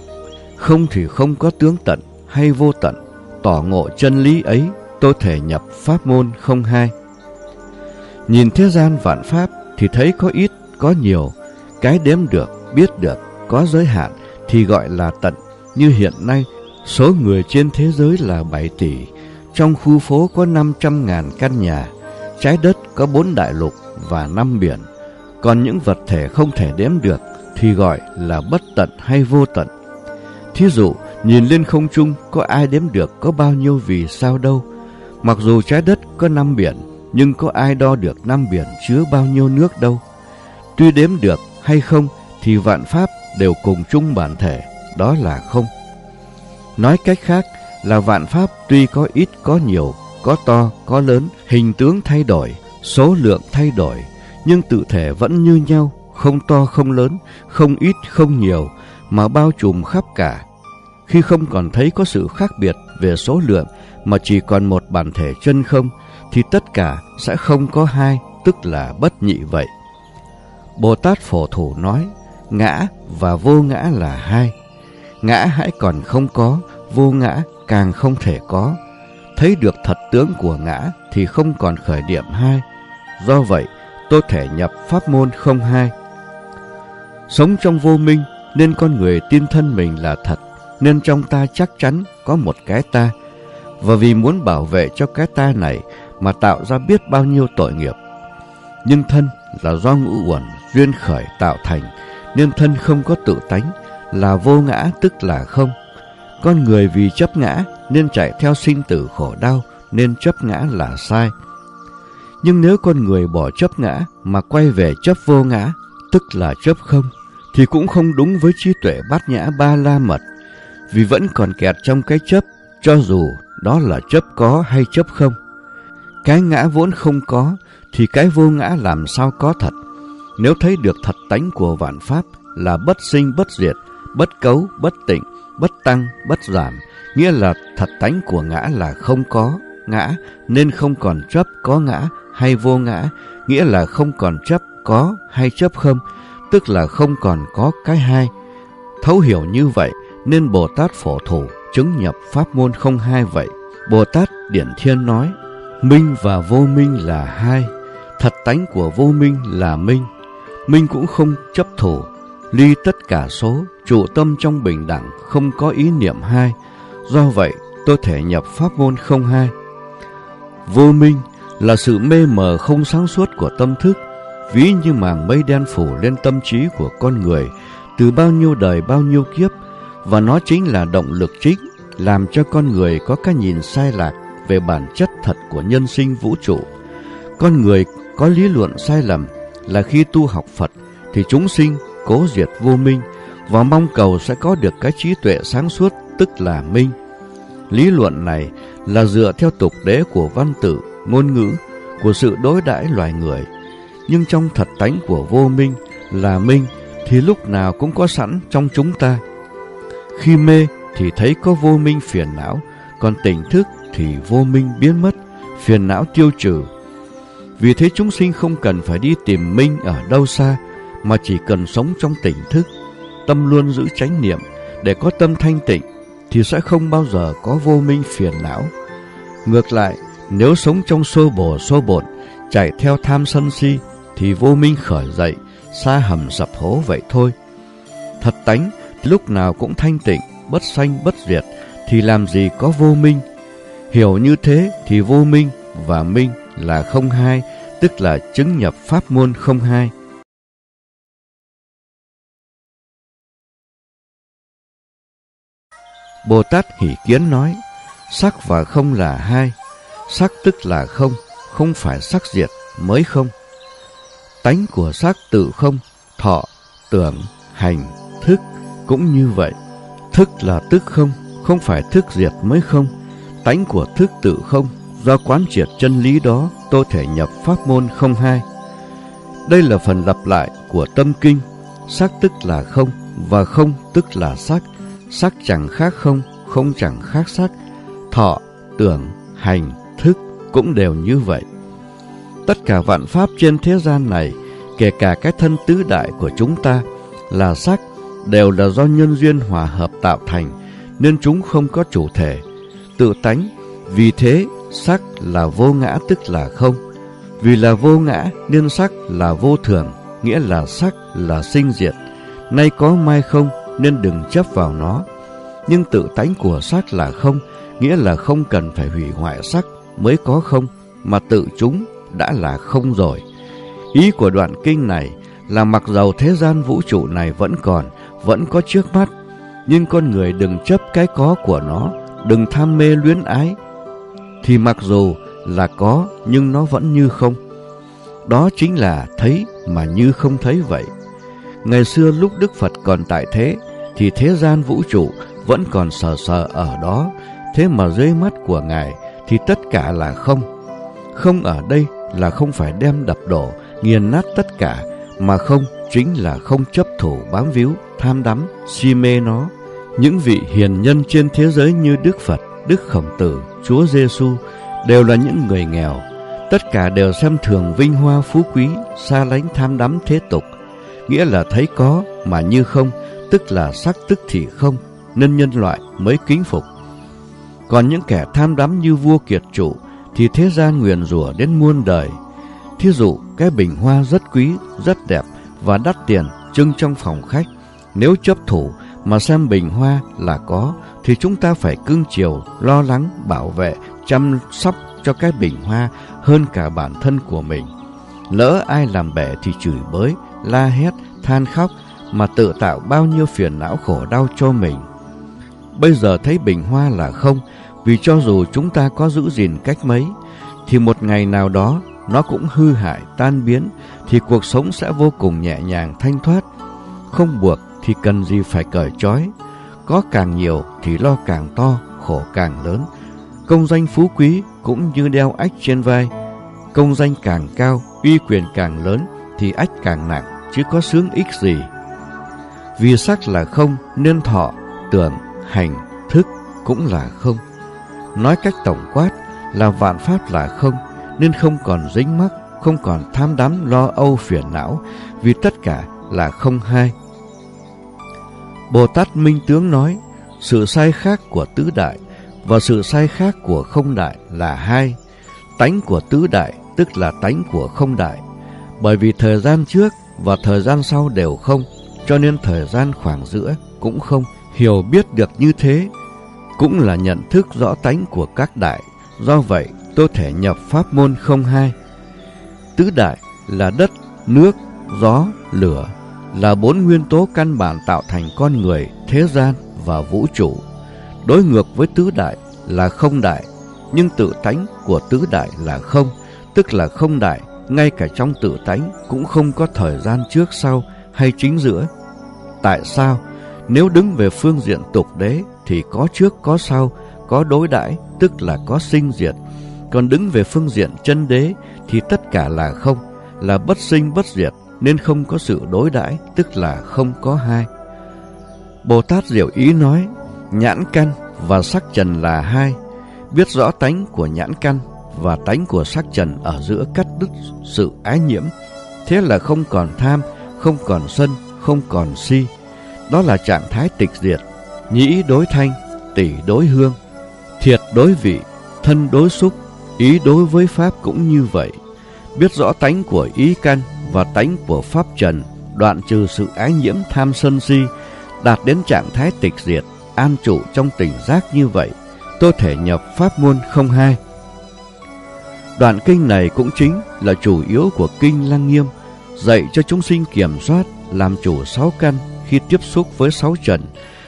không thì không có tướng tận hay vô tận, tỏ ngộ chân lý ấy tôi thể nhập pháp môn không hai. Nhìn thế gian vạn pháp thì thấy có ít, có nhiều, cái đếm được, biết được, có giới hạn thì gọi là tận như hiện nay, số người trên thế giới là 7 tỷ, trong khu phố có 500 ngàn căn nhà, trái đất có 4 đại lục và 5 biển. Còn những vật thể không thể đếm được thì gọi là bất tận hay vô tận. Thí dụ, nhìn lên không trung có ai đếm được có bao nhiêu vì sao đâu. Mặc dù trái đất có 5 biển, nhưng có ai đo được năm biển chứa bao nhiêu nước đâu. Tuy đếm được hay không thì vạn pháp đều cùng chung bản thể đó là không. Nói cách khác là vạn pháp tuy có ít có nhiều, có to có lớn, hình tướng thay đổi, số lượng thay đổi, nhưng tự thể vẫn như nhau, không to không lớn, không ít không nhiều, mà bao trùm khắp cả. Khi không còn thấy có sự khác biệt về số lượng mà chỉ còn một bản thể chân không, thì tất cả sẽ không có hai, tức là bất nhị vậy. Bồ Tát Phổ Thủ nói, ngã và vô ngã là hai. Ngã hãy còn không có, vô ngã càng không thể có. Thấy được thật tướng của ngã thì không còn khởi điểm hai. Do vậy, tôi thể nhập pháp môn không hai. Sống trong vô minh nên con người tin thân mình là thật, nên trong ta chắc chắn có một cái ta. Và vì muốn bảo vệ cho cái ta này mà tạo ra biết bao nhiêu tội nghiệp. Nhưng thân là do ngũ uẩn duyên khởi tạo thành, nên thân không có tự tánh, là vô ngã tức là không. Con người vì chấp ngã nên chạy theo sinh tử khổ đau nên chấp ngã là sai. Nhưng nếu con người bỏ chấp ngã mà quay về chấp vô ngã, tức là chấp không, thì cũng không đúng với trí tuệ bát nhã ba la mật, vì vẫn còn kẹt trong cái chấp, cho dù đó là chấp có hay chấp không. Cái ngã vốn không có, thì cái vô ngã làm sao có thật. Nếu thấy được thật tánh của vạn pháp là bất sinh bất diệt, bất cấu, bất tịnh, bất tăng, bất giảm, nghĩa là thật tánh của ngã là không có ngã, nên không còn chấp có ngã hay vô ngã, nghĩa là không còn chấp có hay chấp không, tức là không còn có cái hai. Thấu hiểu như vậy, nên Bồ Tát Phổ Thủ chứng nhập pháp môn không hai vậy. Bồ Tát Điển Thiên nói, minh và vô minh là hai, thật tánh của vô minh là minh. Minh cũng không chấp thủ, ly tất cả số, trụ tâm trong bình đẳng, không có ý niệm hai. Do vậy, tôi thể nhập pháp môn không hai. Vô minh là sự mê mờ không sáng suốt của tâm thức, ví như màng mây đen phủ lên tâm trí của con người từ bao nhiêu đời bao nhiêu kiếp, và nó chính là động lực chính làm cho con người có cái nhìn sai lạc về bản chất thật của nhân sinh vũ trụ. Con người có lý luận sai lầm là khi tu học Phật thì chúng sinh cố diệt vô minh và mong cầu sẽ có được cái trí tuệ sáng suốt tức là minh. Lý luận này là dựa theo tục đế của văn tự, ngôn ngữ, của sự đối đãi loài người. Nhưng trong thật tánh của vô minh là minh thì lúc nào cũng có sẵn trong chúng ta. Khi mê thì thấy có vô minh phiền não, còn tỉnh thức thì vô minh biến mất, phiền não tiêu trừ. Vì thế chúng sinh không cần phải đi tìm minh ở đâu xa, mà chỉ cần sống trong tỉnh thức, tâm luôn giữ chánh niệm để có tâm thanh tịnh thì sẽ không bao giờ có vô minh phiền não. Ngược lại, nếu sống trong xô bồ xô bột, chạy theo tham sân si thì vô minh khởi dậy, xa hầm sập hố vậy thôi. Thật tánh lúc nào cũng thanh tịnh, bất sanh bất diệt thì làm gì có vô minh. Hiểu như thế thì vô minh và minh là không hai, tức là chứng nhập pháp môn không hai. Bồ Tát Hỷ Kiến nói, sắc và không là hai, sắc tức là không, không phải sắc diệt mới không. Tánh của sắc tự không, thọ, tưởng, hành, thức cũng như vậy. Thức là tức không, không phải thức diệt mới không. Tánh của thức tự không, do quán triệt chân lý đó tôi thể nhập pháp môn không hai. Đây là phần lặp lại của tâm kinh, sắc tức là không và không tức là sắc sắc chẳng khác không, không chẳng khác sắc, thọ, tưởng, hành, thức cũng đều như vậy. Tất cả vạn pháp trên thế gian này, kể cả cái thân tứ đại của chúng ta là sắc, đều là do nhân duyên hòa hợp tạo thành, nên chúng không có chủ thể, tự tánh. Vì thế, sắc là vô ngã tức là không. Vì là vô ngã nên sắc là vô thường, nghĩa là sắc là sinh diệt. Nay có mai không, nên đừng chấp vào nó. Nhưng tự tánh của sắc là không, nghĩa là không cần phải hủy hoại sắc mới có không, mà tự chúng đã là không rồi. Ý của đoạn kinh này là mặc dầu thế gian vũ trụ này vẫn còn, vẫn có trước mắt, nhưng con người đừng chấp cái có của nó, đừng tham mê luyến ái, thì mặc dù là có nhưng nó vẫn như không. Đó chính là thấy mà như không thấy vậy. Ngày xưa lúc Đức Phật còn tại thế, thì thế gian vũ trụ vẫn còn sờ sờ ở đó, thế mà dưới mắt của Ngài thì tất cả là không. Không ở đây là không phải đem đập đổ, nghiền nát tất cả, mà không chính là không chấp thủ bám víu, tham đắm, si mê nó. Những vị hiền nhân trên thế giới như Đức Phật, Đức Khổng Tử, Chúa Giêsu đều là những người nghèo. Tất cả đều xem thường vinh hoa phú quý, xa lánh tham đắm thế tục. Nghĩa là thấy có mà như không, tức là sắc tức thì không, nên nhân loại mới kính phục. Còn những kẻ tham đắm như vua kiệt chủ thì thế gian nguyền rủa đến muôn đời. Thí dụ, cái bình hoa rất quý, rất đẹp và đắt tiền trưng trong phòng khách. Nếu chấp thủ mà xem bình hoa là có thì chúng ta phải cưng chiều, lo lắng, bảo vệ, chăm sóc cho cái bình hoa hơn cả bản thân của mình. Lỡ ai làm bể thì chửi bới, la hét, than khóc mà tự tạo bao nhiêu phiền não khổ đau cho mình. Bây giờ thấy bình hoa là không, vì cho dù chúng ta có giữ gìn cách mấy, thì một ngày nào đó nó cũng hư hại, tan biến, thì cuộc sống sẽ vô cùng nhẹ nhàng, thanh thoát. Không buộc thì cần gì phải cởi trói. Có càng nhiều thì lo càng to, khổ càng lớn. Công danh phú quý cũng như đeo ách trên vai. Công danh càng cao, uy quyền càng lớn, thì ách càng nặng, chứ có sướng ích gì. Vì sắc là không nên thọ, tưởng, hành, thức cũng là không. Nói cách tổng quát là vạn pháp là không, nên không còn dính mắc, không còn tham đắm lo âu phiền não, vì tất cả là không hai. Bồ Tát Minh Tướng nói, sự sai khác của tứ đại và sự sai khác của không đại là hai. Tánh của tứ đại tức là tánh của không đại. Bởi vì thời gian trước và thời gian sau đều không, cho nên thời gian khoảng giữa cũng không. Hiểu biết được như thế cũng là nhận thức rõ tánh của các đại. Do vậy, tôi thể nhập pháp môn không hai. Tứ đại là đất, nước, gió, lửa, là bốn nguyên tố căn bản tạo thành con người, thế gian và vũ trụ. Đối ngược với tứ đại là không đại, nhưng tự tánh của tứ đại là không, tức là không đại, ngay cả trong tự tánh cũng không có thời gian trước sau hay chính giữa. Tại sao? Nếu đứng về phương diện tục đế thì có trước có sau, có đối đãi tức là có sinh diệt. Còn đứng về phương diện chân đế thì tất cả là không, là bất sinh bất diệt, nên không có sự đối đãi, tức là không có hai. Bồ Tát Diệu Ý nói, nhãn căn và sắc trần là hai, biết rõ tánh của nhãn căn và tánh của sắc trần ở giữa cắt đứt sự ái nhiễm, thế là không còn tham, không còn sân, không còn si. Đó là trạng thái tịch diệt, nhĩ đối thanh, tỷ đối hương, thiệt đối vị, thân đối xúc, ý đối với pháp cũng như vậy. Biết rõ tánh của ý căn và tánh của pháp trần, đoạn trừ sự ái nhiễm tham sân si, đạt đến trạng thái tịch diệt, an trụ trong tỉnh giác như vậy, tôi thể nhập pháp môn không hai. Đoạn kinh này cũng chính là chủ yếu của kinh Lăng Nghiêm, dạy cho chúng sinh kiểm soát, làm chủ sáu căn khi tiếp xúc với sáu trần,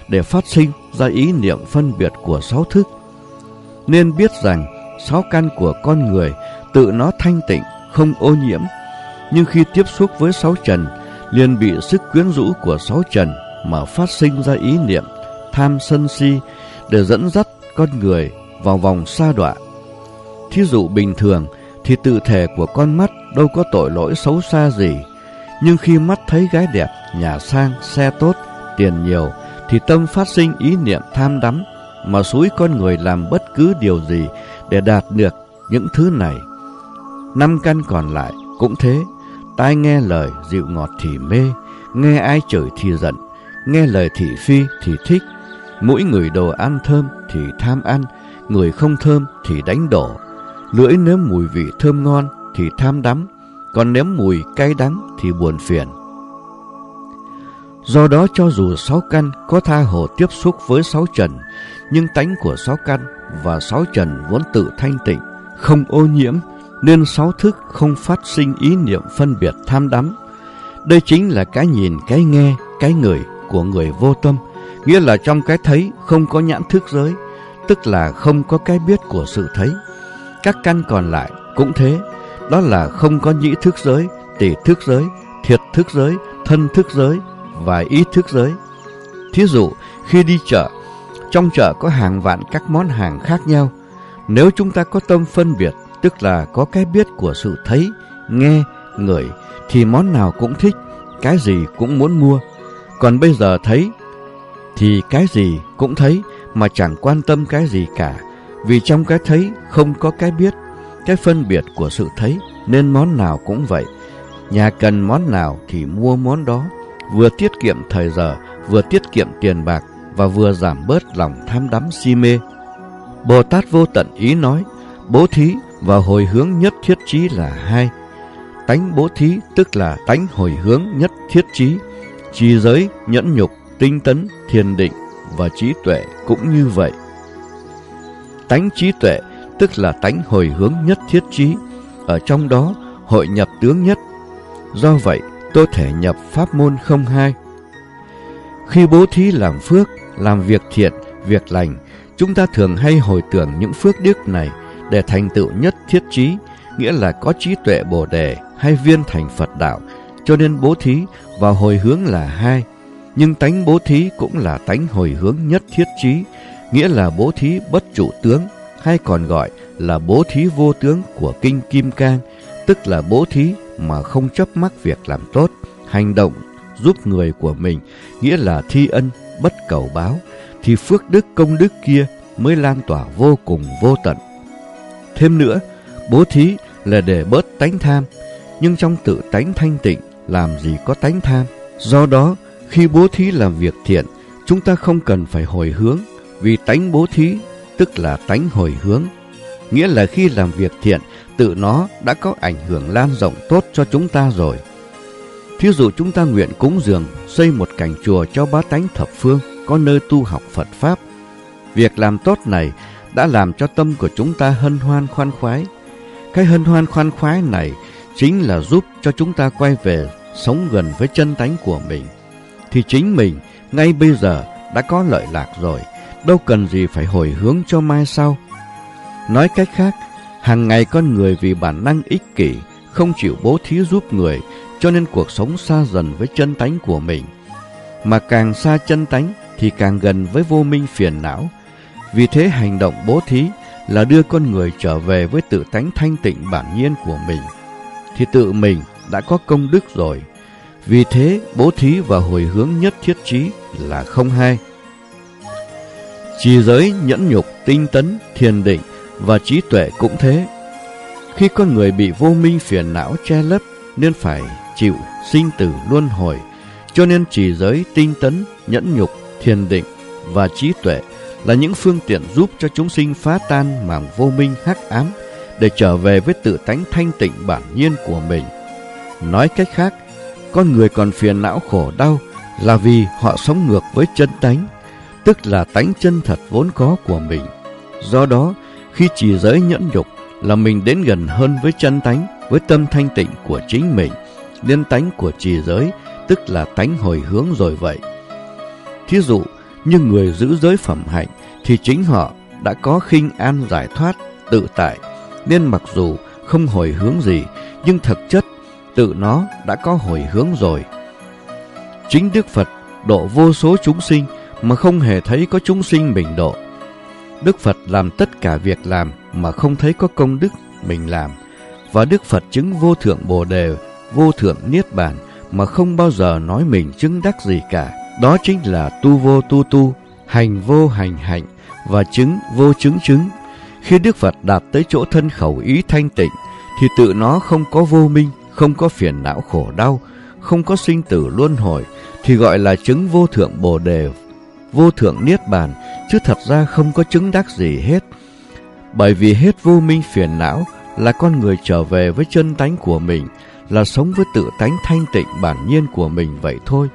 để phát sinh ra ý niệm phân biệt của sáu thức. Nên biết rằng sáu căn của con người tự nó thanh tịnh, không ô nhiễm, nhưng khi tiếp xúc với sáu trần, liền bị sức quyến rũ của sáu trần mà phát sinh ra ý niệm tham sân si để dẫn dắt con người vào vòng xa đọa. Thí dụ bình thường thì tự thể của con mắt đâu có tội lỗi xấu xa gì, nhưng khi mắt thấy gái đẹp, nhà sang, xe tốt, tiền nhiều thì tâm phát sinh ý niệm tham đắm mà suối con người làm bất cứ điều gì để đạt được những thứ này. Năm căn còn lại cũng thế, tai nghe lời dịu ngọt thì mê, nghe ai chửi thì giận, nghe lời thị phi thì thích, mũi người đồ ăn thơm thì tham ăn, người không thơm thì đánh đổ. Lưỡi nếm mùi vị thơm ngon thì tham đắm, còn nếm mùi cay đắng thì buồn phiền. Do đó cho dù sáu căn có tha hồ tiếp xúc với sáu trần, nhưng tánh của sáu căn và sáu trần vốn tự thanh tịnh, không ô nhiễm, nên sáu thức không phát sinh ý niệm phân biệt tham đắm. Đây chính là cái nhìn, cái nghe, cái người của người vô tâm, nghĩa là trong cái thấy không có nhãn thức giới, tức là không có cái biết của sự thấy. Các căn còn lại cũng thế, đó là không có nhĩ thức giới, tỷ thức giới, thiệt thức giới, thân thức giới và ý thức giới. Thí dụ, khi đi chợ, trong chợ có hàng vạn các món hàng khác nhau. Nếu chúng ta có tâm phân biệt, tức là có cái biết của sự thấy, nghe, ngửi, thì món nào cũng thích, cái gì cũng muốn mua. Còn bây giờ thấy, thì cái gì cũng thấy mà chẳng quan tâm cái gì cả. Vì trong cái thấy không có cái biết, cái phân biệt của sự thấy, nên món nào cũng vậy. Nhà cần món nào thì mua món đó, vừa tiết kiệm thời giờ, vừa tiết kiệm tiền bạc và vừa giảm bớt lòng tham đắm si mê. Bồ Tát vô tận ý nói, bố thí và hồi hướng nhất thiết trí là hai. Tánh bố thí tức là tánh hồi hướng nhất thiết trí, trì giới, nhẫn nhục, tinh tấn, thiền định và trí tuệ cũng như vậy. Tánh trí tuệ tức là tánh hồi hướng nhất thiết trí, ở trong đó hội nhập tướng nhất. Do vậy, tôi thể nhập pháp môn không hai. Khi bố thí làm phước, làm việc thiện, việc lành, chúng ta thường hay hồi tưởng những phước đức này để thành tựu nhất thiết trí, nghĩa là có trí tuệ bồ đề hay viên thành Phật đạo, cho nên bố thí và hồi hướng là hai. Nhưng tánh bố thí cũng là tánh hồi hướng nhất thiết trí, nghĩa là bố thí bất trụ tướng, hay còn gọi là bố thí vô tướng của Kinh Kim Cang, tức là bố thí mà không chấp mắc việc làm tốt, hành động giúp người của mình, nghĩa là thi ân bất cầu báo, thì phước đức công đức kia mới lan tỏa vô cùng vô tận. Thêm nữa, bố thí là để bớt tánh tham, nhưng trong tự tánh thanh tịnh làm gì có tánh tham. Do đó, khi bố thí làm việc thiện, chúng ta không cần phải hồi hướng, vì tánh bố thí tức là tánh hồi hướng. Nghĩa là khi làm việc thiện, tự nó đã có ảnh hưởng lan rộng tốt cho chúng ta rồi. Thí dụ chúng ta nguyện cúng dường, xây một cảnh chùa cho bá tánh thập phương, có nơi tu học Phật Pháp. Việc làm tốt này đã làm cho tâm của chúng ta hân hoan khoan khoái. Cái hân hoan khoan khoái này chính là giúp cho chúng ta quay về sống gần với chân tánh của mình. Thì chính mình ngay bây giờ đã có lợi lạc rồi, đâu cần gì phải hồi hướng cho mai sau. Nói cách khác, hàng ngày con người vì bản năng ích kỷ, không chịu bố thí giúp người, cho nên cuộc sống xa dần với chân tánh của mình. Mà càng xa chân tánh thì càng gần với vô minh phiền não. Vì thế hành động bố thí là đưa con người trở về với tự tánh thanh tịnh bản nhiên của mình, thì tự mình đã có công đức rồi. Vì thế, bố thí và hồi hướng nhất thiết trí là không hai. Trì giới, nhẫn nhục, tinh tấn, thiền định và trí tuệ cũng thế. Khi con người bị vô minh phiền não che lấp nên phải chịu sinh tử luân hồi, cho nên trì giới, tinh tấn, nhẫn nhục, thiền định và trí tuệ là những phương tiện giúp cho chúng sinh phá tan màng vô minh hắc ám để trở về với tự tánh thanh tịnh bản nhiên của mình. Nói cách khác, con người còn phiền não khổ đau là vì họ sống ngược với chân tánh, tức là tánh chân thật vốn có của mình. Do đó, khi trì giới nhẫn nhục là mình đến gần hơn với chân tánh, với tâm thanh tịnh của chính mình, nên tánh của trì giới tức là tánh hồi hướng rồi vậy. Thí dụ, như người giữ giới phẩm hạnh thì chính họ đã có khinh an giải thoát, tự tại, nên mặc dù không hồi hướng gì, nhưng thực chất tự nó đã có hồi hướng rồi. Chính Đức Phật độ vô số chúng sinh mà không hề thấy có chúng sinh mình độ. Đức Phật làm tất cả việc làm mà không thấy có công đức mình làm. Và Đức Phật chứng vô thượng Bồ Đề, vô thượng Niết Bàn mà không bao giờ nói mình chứng đắc gì cả. Đó chính là tu vô tu tu, hành vô hành hạnh và chứng vô chứng chứng. Khi Đức Phật đạt tới chỗ thân khẩu ý thanh tịnh, thì tự nó không có vô minh, không có phiền não khổ đau, không có sinh tử luân hồi, thì gọi là chứng vô thượng bồ đề, vô thượng niết bàn, chứ thật ra không có chứng đắc gì hết. Bởi vì hết vô minh phiền não là con người trở về với chân tánh của mình, là sống với tự tánh thanh tịnh bản nhiên của mình vậy thôi.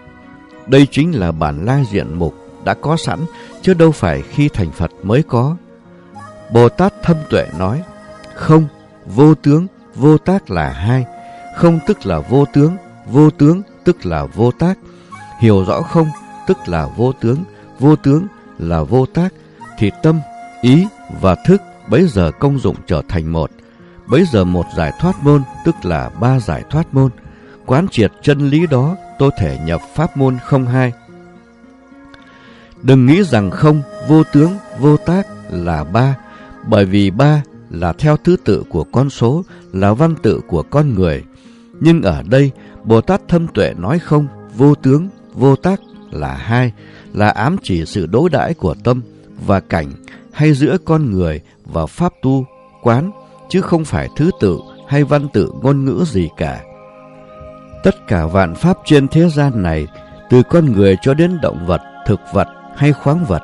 Đây chính là bản la diện mục đã có sẵn, chứ đâu phải khi thành Phật mới có. Bồ Tát thâm tuệ nói, không, vô tướng, vô tác là hai, không tức là vô tướng, vô tướng tức là vô tác. Hiểu rõ không tức là vô tướng, vô tướng là vô tác, thì tâm, ý và thức bấy giờ công dụng trở thành một. Bấy giờ một giải thoát môn tức là ba giải thoát môn. Quán triệt chân lý đó tôi thể nhập pháp môn không hai. Đừng nghĩ rằng không, vô tướng, vô tác là ba, bởi vì ba là theo thứ tự của con số, là văn tự của con người. Nhưng ở đây, Bồ Tát thâm tuệ nói không, vô tướng, vô tác là hai, là ám chỉ sự đối đãi của tâm và cảnh hay giữa con người và pháp tu, quán, chứ không phải thứ tự hay văn tự ngôn ngữ gì cả. Tất cả vạn pháp trên thế gian này, từ con người cho đến động vật, thực vật hay khoáng vật,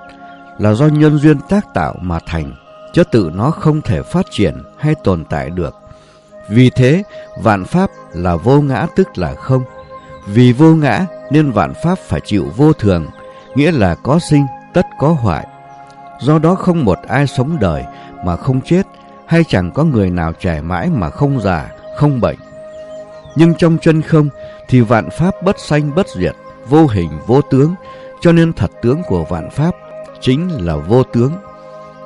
là do nhân duyên tác tạo mà thành, chứ tự nó không thể phát triển hay tồn tại được. Vì thế, vạn pháp là vô ngã tức là không. Vì vô ngã nên vạn pháp phải chịu vô thường, nghĩa là có sinh tất có hoại. Do đó không một ai sống đời mà không chết, hay chẳng có người nào trẻ mãi mà không già, không bệnh. Nhưng trong chân không thì vạn pháp bất sanh bất diệt, vô hình vô tướng, cho nên thật tướng của vạn pháp chính là vô tướng.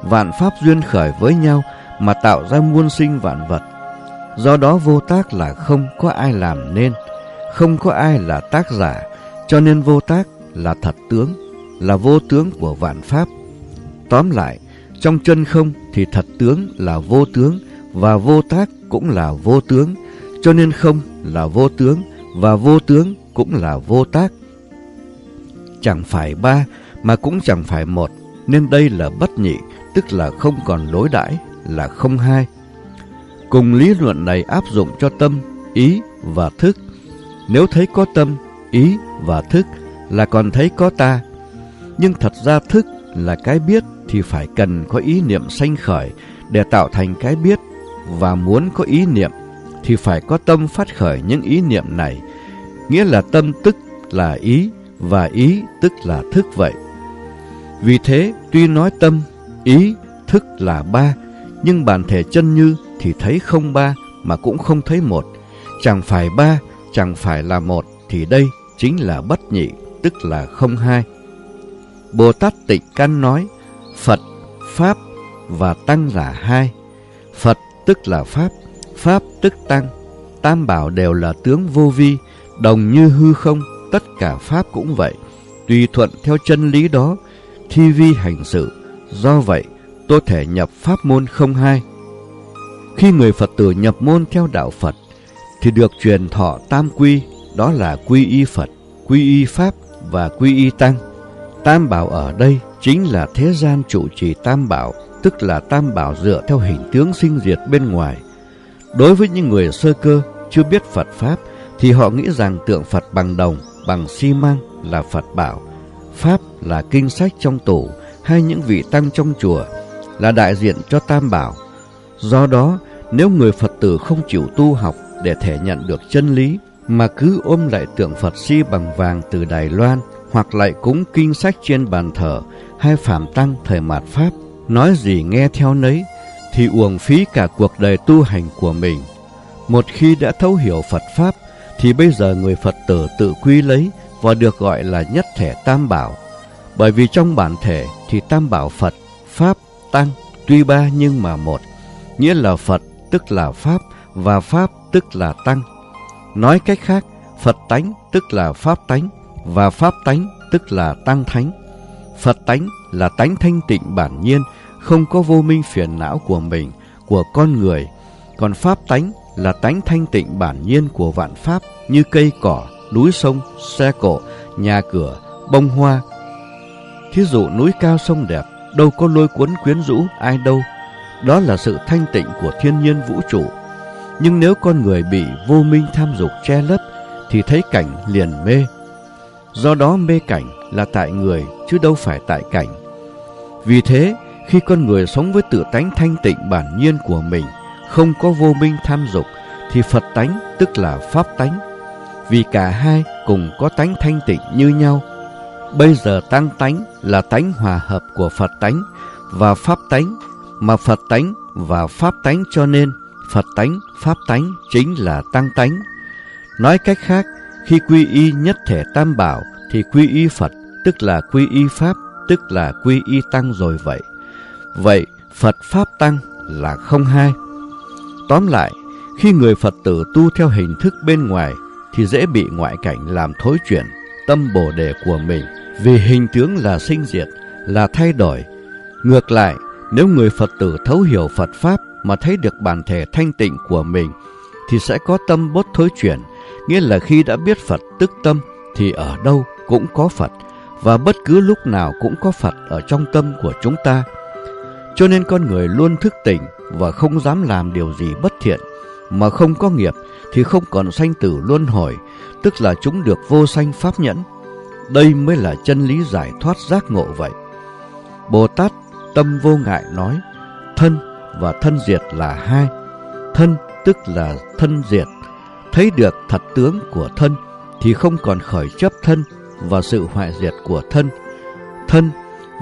Vạn pháp duyên khởi với nhau mà tạo ra muôn sinh vạn vật. Do đó vô tác là không có ai làm nên, không có ai là tác giả, cho nên vô tác là thật tướng, là vô tướng của vạn pháp. Tóm lại, trong chân không thì thật tướng là vô tướng và vô tác cũng là vô tướng, cho nên không là vô tướng và vô tướng cũng là vô tác. Chẳng phải ba mà cũng chẳng phải một, nên đây là bất nhị, tức là không còn lối đãi, là không hai. Cùng lý luận này áp dụng cho tâm, ý và thức. Nếu thấy có tâm, ý và thức là còn thấy có ta. Nhưng thật ra thức là cái biết thì phải cần có ý niệm sanh khởi để tạo thành cái biết và muốn có ý niệm thì phải có tâm phát khởi những ý niệm này, nghĩa là tâm tức là ý và ý tức là thức vậy. Vì thế, tuy nói tâm, ý, thức là ba, nhưng bản thể chân như thì thấy không ba mà cũng không thấy một. Chẳng phải ba, chẳng phải là một, thì đây chính là bất nhị, tức là không hai. Bồ Tát Tịnh Căn nói, Phật, Pháp và Tăng là hai. Phật tức là Pháp, Pháp tức Tăng. Tam bảo đều là tướng vô vi, đồng như hư không, tất cả Pháp cũng vậy. Tùy thuận theo chân lý đó, thi vi hành sự. Do vậy, tôi thể nhập pháp môn không hai. Khi người Phật tử nhập môn theo đạo Phật, thì được truyền thọ tam quy, đó là quy y Phật, quy y Pháp và quy y Tăng. Tam bảo ở đây chính là thế gian trụ trì tam bảo, tức là tam bảo dựa theo hình tướng sinh diệt bên ngoài. Đối với những người sơ cơ chưa biết Phật Pháp, thì họ nghĩ rằng tượng Phật bằng đồng, bằng xi măng là Phật bảo, Pháp là kinh sách trong tủ hay những vị tăng trong chùa là đại diện cho Tam Bảo. Do đó, nếu người Phật tử không chịu tu học để thể nhận được chân lý mà cứ ôm lại tượng Phật si bằng vàng từ Đài Loan hoặc lại cúng kinh sách trên bàn thờ hay phạm tăng thời mạt Pháp, nói gì nghe theo nấy, thì uổng phí cả cuộc đời tu hành của mình. Một khi đã thấu hiểu Phật Pháp, thì bây giờ người Phật tử tự quy lấy và được gọi là nhất thể tam bảo. Bởi vì trong bản thể thì tam bảo Phật, Pháp, Tăng tuy ba nhưng mà một, nghĩa là Phật tức là Pháp và Pháp tức là Tăng. Nói cách khác, Phật tánh tức là Pháp tánh và Pháp tánh tức là Tăng thánh. Phật tánh là tánh thanh tịnh bản nhiên, không có vô minh phiền não của mình, của con người. Còn Pháp tánh là tánh thanh tịnh bản nhiên của vạn Pháp như cây cỏ, núi sông, xe cộ, nhà cửa, bông hoa. Thí dụ núi cao sông đẹp, đâu có lôi cuốn quyến rũ ai đâu. Đó là sự thanh tịnh của thiên nhiên vũ trụ. Nhưng nếu con người bị vô minh tham dục che lấp, thì thấy cảnh liền mê. Do đó mê cảnh là tại người, chứ đâu phải tại cảnh. Vì thế, khi con người sống với tự tánh thanh tịnh bản nhiên của mình, không có vô minh tham dục, thì Phật tánh tức là Pháp tánh vì cả hai cùng có tánh thanh tịnh như nhau. Bây giờ tăng tánh là tánh hòa hợp của Phật tánh và Pháp tánh, mà Phật tánh và Pháp tánh cho nên Phật tánh, Pháp tánh chính là tăng tánh. Nói cách khác, khi quy y nhất thể tam bảo thì quy y Phật tức là quy y Pháp, tức là quy y tăng rồi vậy. Vậy Phật Pháp Tăng là không hai. Tóm lại, khi người Phật tử tu theo hình thức bên ngoài thì dễ bị ngoại cảnh làm thối chuyển tâm bồ đề của mình vì hình tướng là sinh diệt, là thay đổi. Ngược lại, nếu người Phật tử thấu hiểu Phật Pháp mà thấy được bản thể thanh tịnh của mình thì sẽ có tâm bốt thối chuyển, nghĩa là khi đã biết Phật tức tâm thì ở đâu cũng có Phật và bất cứ lúc nào cũng có Phật ở trong tâm của chúng ta. Cho nên con người luôn thức tỉnh và không dám làm điều gì bất thiện mà không có nghiệp thì không còn sanh tử luân hồi, tức là chúng được vô sanh pháp nhẫn. Đây mới là chân lý giải thoát giác ngộ vậy. Bồ Tát tâm vô ngại nói, thân và thân diệt là hai. Thân tức là thân diệt, thấy được thật tướng của thân thì không còn khởi chấp thân và sự hoại diệt của thân. Thân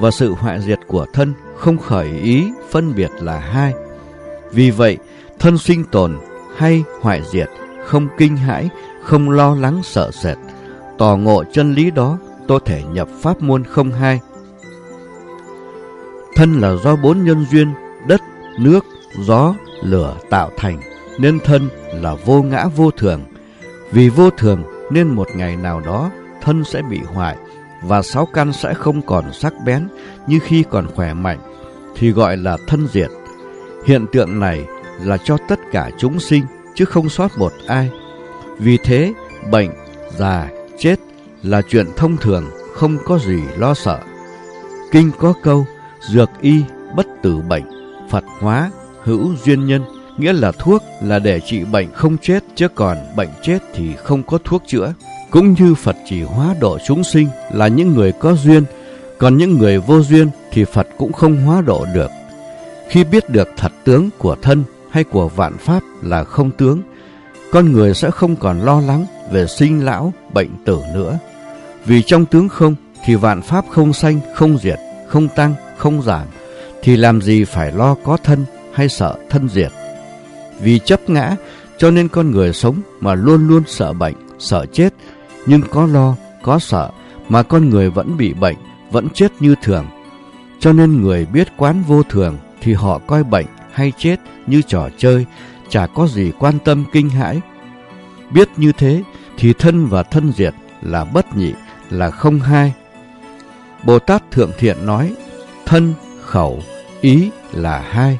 và sự hoại diệt của thân không khởi ý phân biệt là hai. Vì vậy, thân sinh tồn hay hoại diệt, không kinh hãi, không lo lắng sợ sệt. Tò ngộ chân lý đó, tôi thể nhập pháp môn không hai. Thân là do bốn nhân duyên, nước, gió, lửa tạo thành, nên thân là vô ngã vô thường. Vì vô thường nên một ngày nào đó thân sẽ bị hoại và sáu căn sẽ không còn sắc bén như khi còn khỏe mạnh, thì gọi là thân diệt. Hiện tượng này là cho tất cả chúng sinh chứ không sót một ai. Vì thế, bệnh, già, chết là chuyện thông thường, không có gì lo sợ. Kinh có câu, dược y bất tử bệnh, Phật hóa, hữu duyên nhân, nghĩa là thuốc là để trị bệnh không chết, chứ còn bệnh chết thì không có thuốc chữa. Cũng như Phật chỉ hóa độ chúng sinh là những người có duyên, còn những người vô duyên thì Phật cũng không hóa độ được. Khi biết được thật tướng của thân hay của vạn pháp là không tướng, con người sẽ không còn lo lắng về sinh lão, bệnh tử nữa. Vì trong tướng không thì vạn pháp không sanh, không diệt, không tăng, không giảm, thì làm gì phải lo có thân hay sợ thân diệt. Vì chấp ngã cho nên con người sống mà luôn luôn sợ bệnh, sợ chết, nhưng có lo, có sợ mà con người vẫn bị bệnh, vẫn chết như thường. Cho nên người biết quán vô thường thì họ coi bệnh hay chết như trò chơi, chả có gì quan tâm kinh hãi. Biết như thế thì thân và thân diệt là bất nhị, là không hai. Bồ Tát Thượng Thiện nói, thân, khẩu, ý là hai.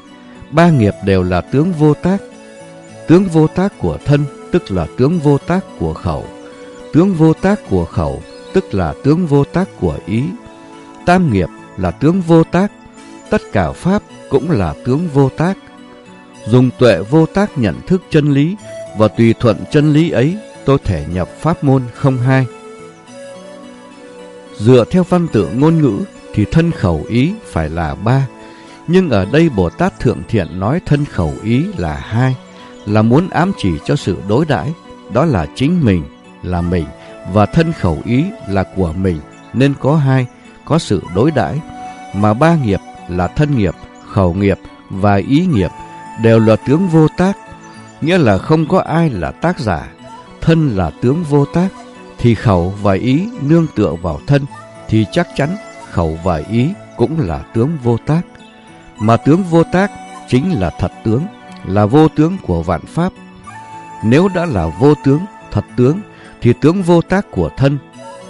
Ba nghiệp đều là tướng vô tác. Tướng vô tác của thân tức là tướng vô tác của khẩu. Tướng vô tác của khẩu tức là tướng vô tác của ý. Tam nghiệp là tướng vô tác, tất cả pháp cũng là tướng vô tác. Dùng tuệ vô tác nhận thức chân lý và tùy thuận chân lý ấy tôi thể nhập pháp môn không hai. Dựa theo văn tự ngôn ngữ thì thân khẩu ý phải là ba, nhưng ở đây Bồ Tát Thượng Thiện nói thân khẩu ý là hai, là muốn ám chỉ cho sự đối đãi, đó là chính mình, là mình, và thân khẩu ý là của mình, nên có hai, có sự đối đãi, mà ba nghiệp là thân nghiệp, khẩu nghiệp và ý nghiệp đều là tướng vô tác, nghĩa là không có ai là tác giả, thân là tướng vô tác, thì khẩu và ý nương tựa vào thân, thì chắc chắn khẩu và ý cũng là tướng vô tác. Mà tướng vô tác chính là thật tướng, là vô tướng của vạn pháp. Nếu đã là vô tướng, thật tướng, thì tướng vô tác của thân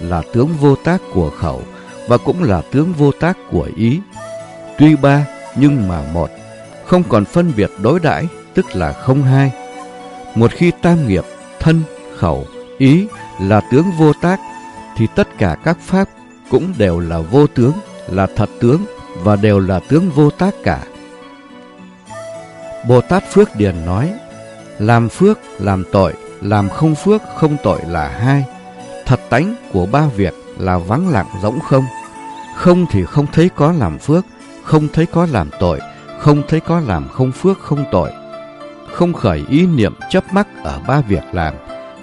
là tướng vô tác của khẩu và cũng là tướng vô tác của ý. Tuy ba nhưng mà một, không còn phân biệt đối đãi tức là không hai. Một khi tam nghiệp, thân, khẩu, ý là tướng vô tác, thì tất cả các pháp cũng đều là vô tướng, là thật tướng và đều là tướng vô tác cả. Bồ Tát Phước Điền nói, làm phước, làm tội, làm không phước, không tội là hai. Thật tánh của ba việc là vắng lặng rỗng không. Không thì không thấy có làm phước, không thấy có làm tội, không thấy có làm không phước, không tội. Không khởi ý niệm chấp mắc ở ba việc làm.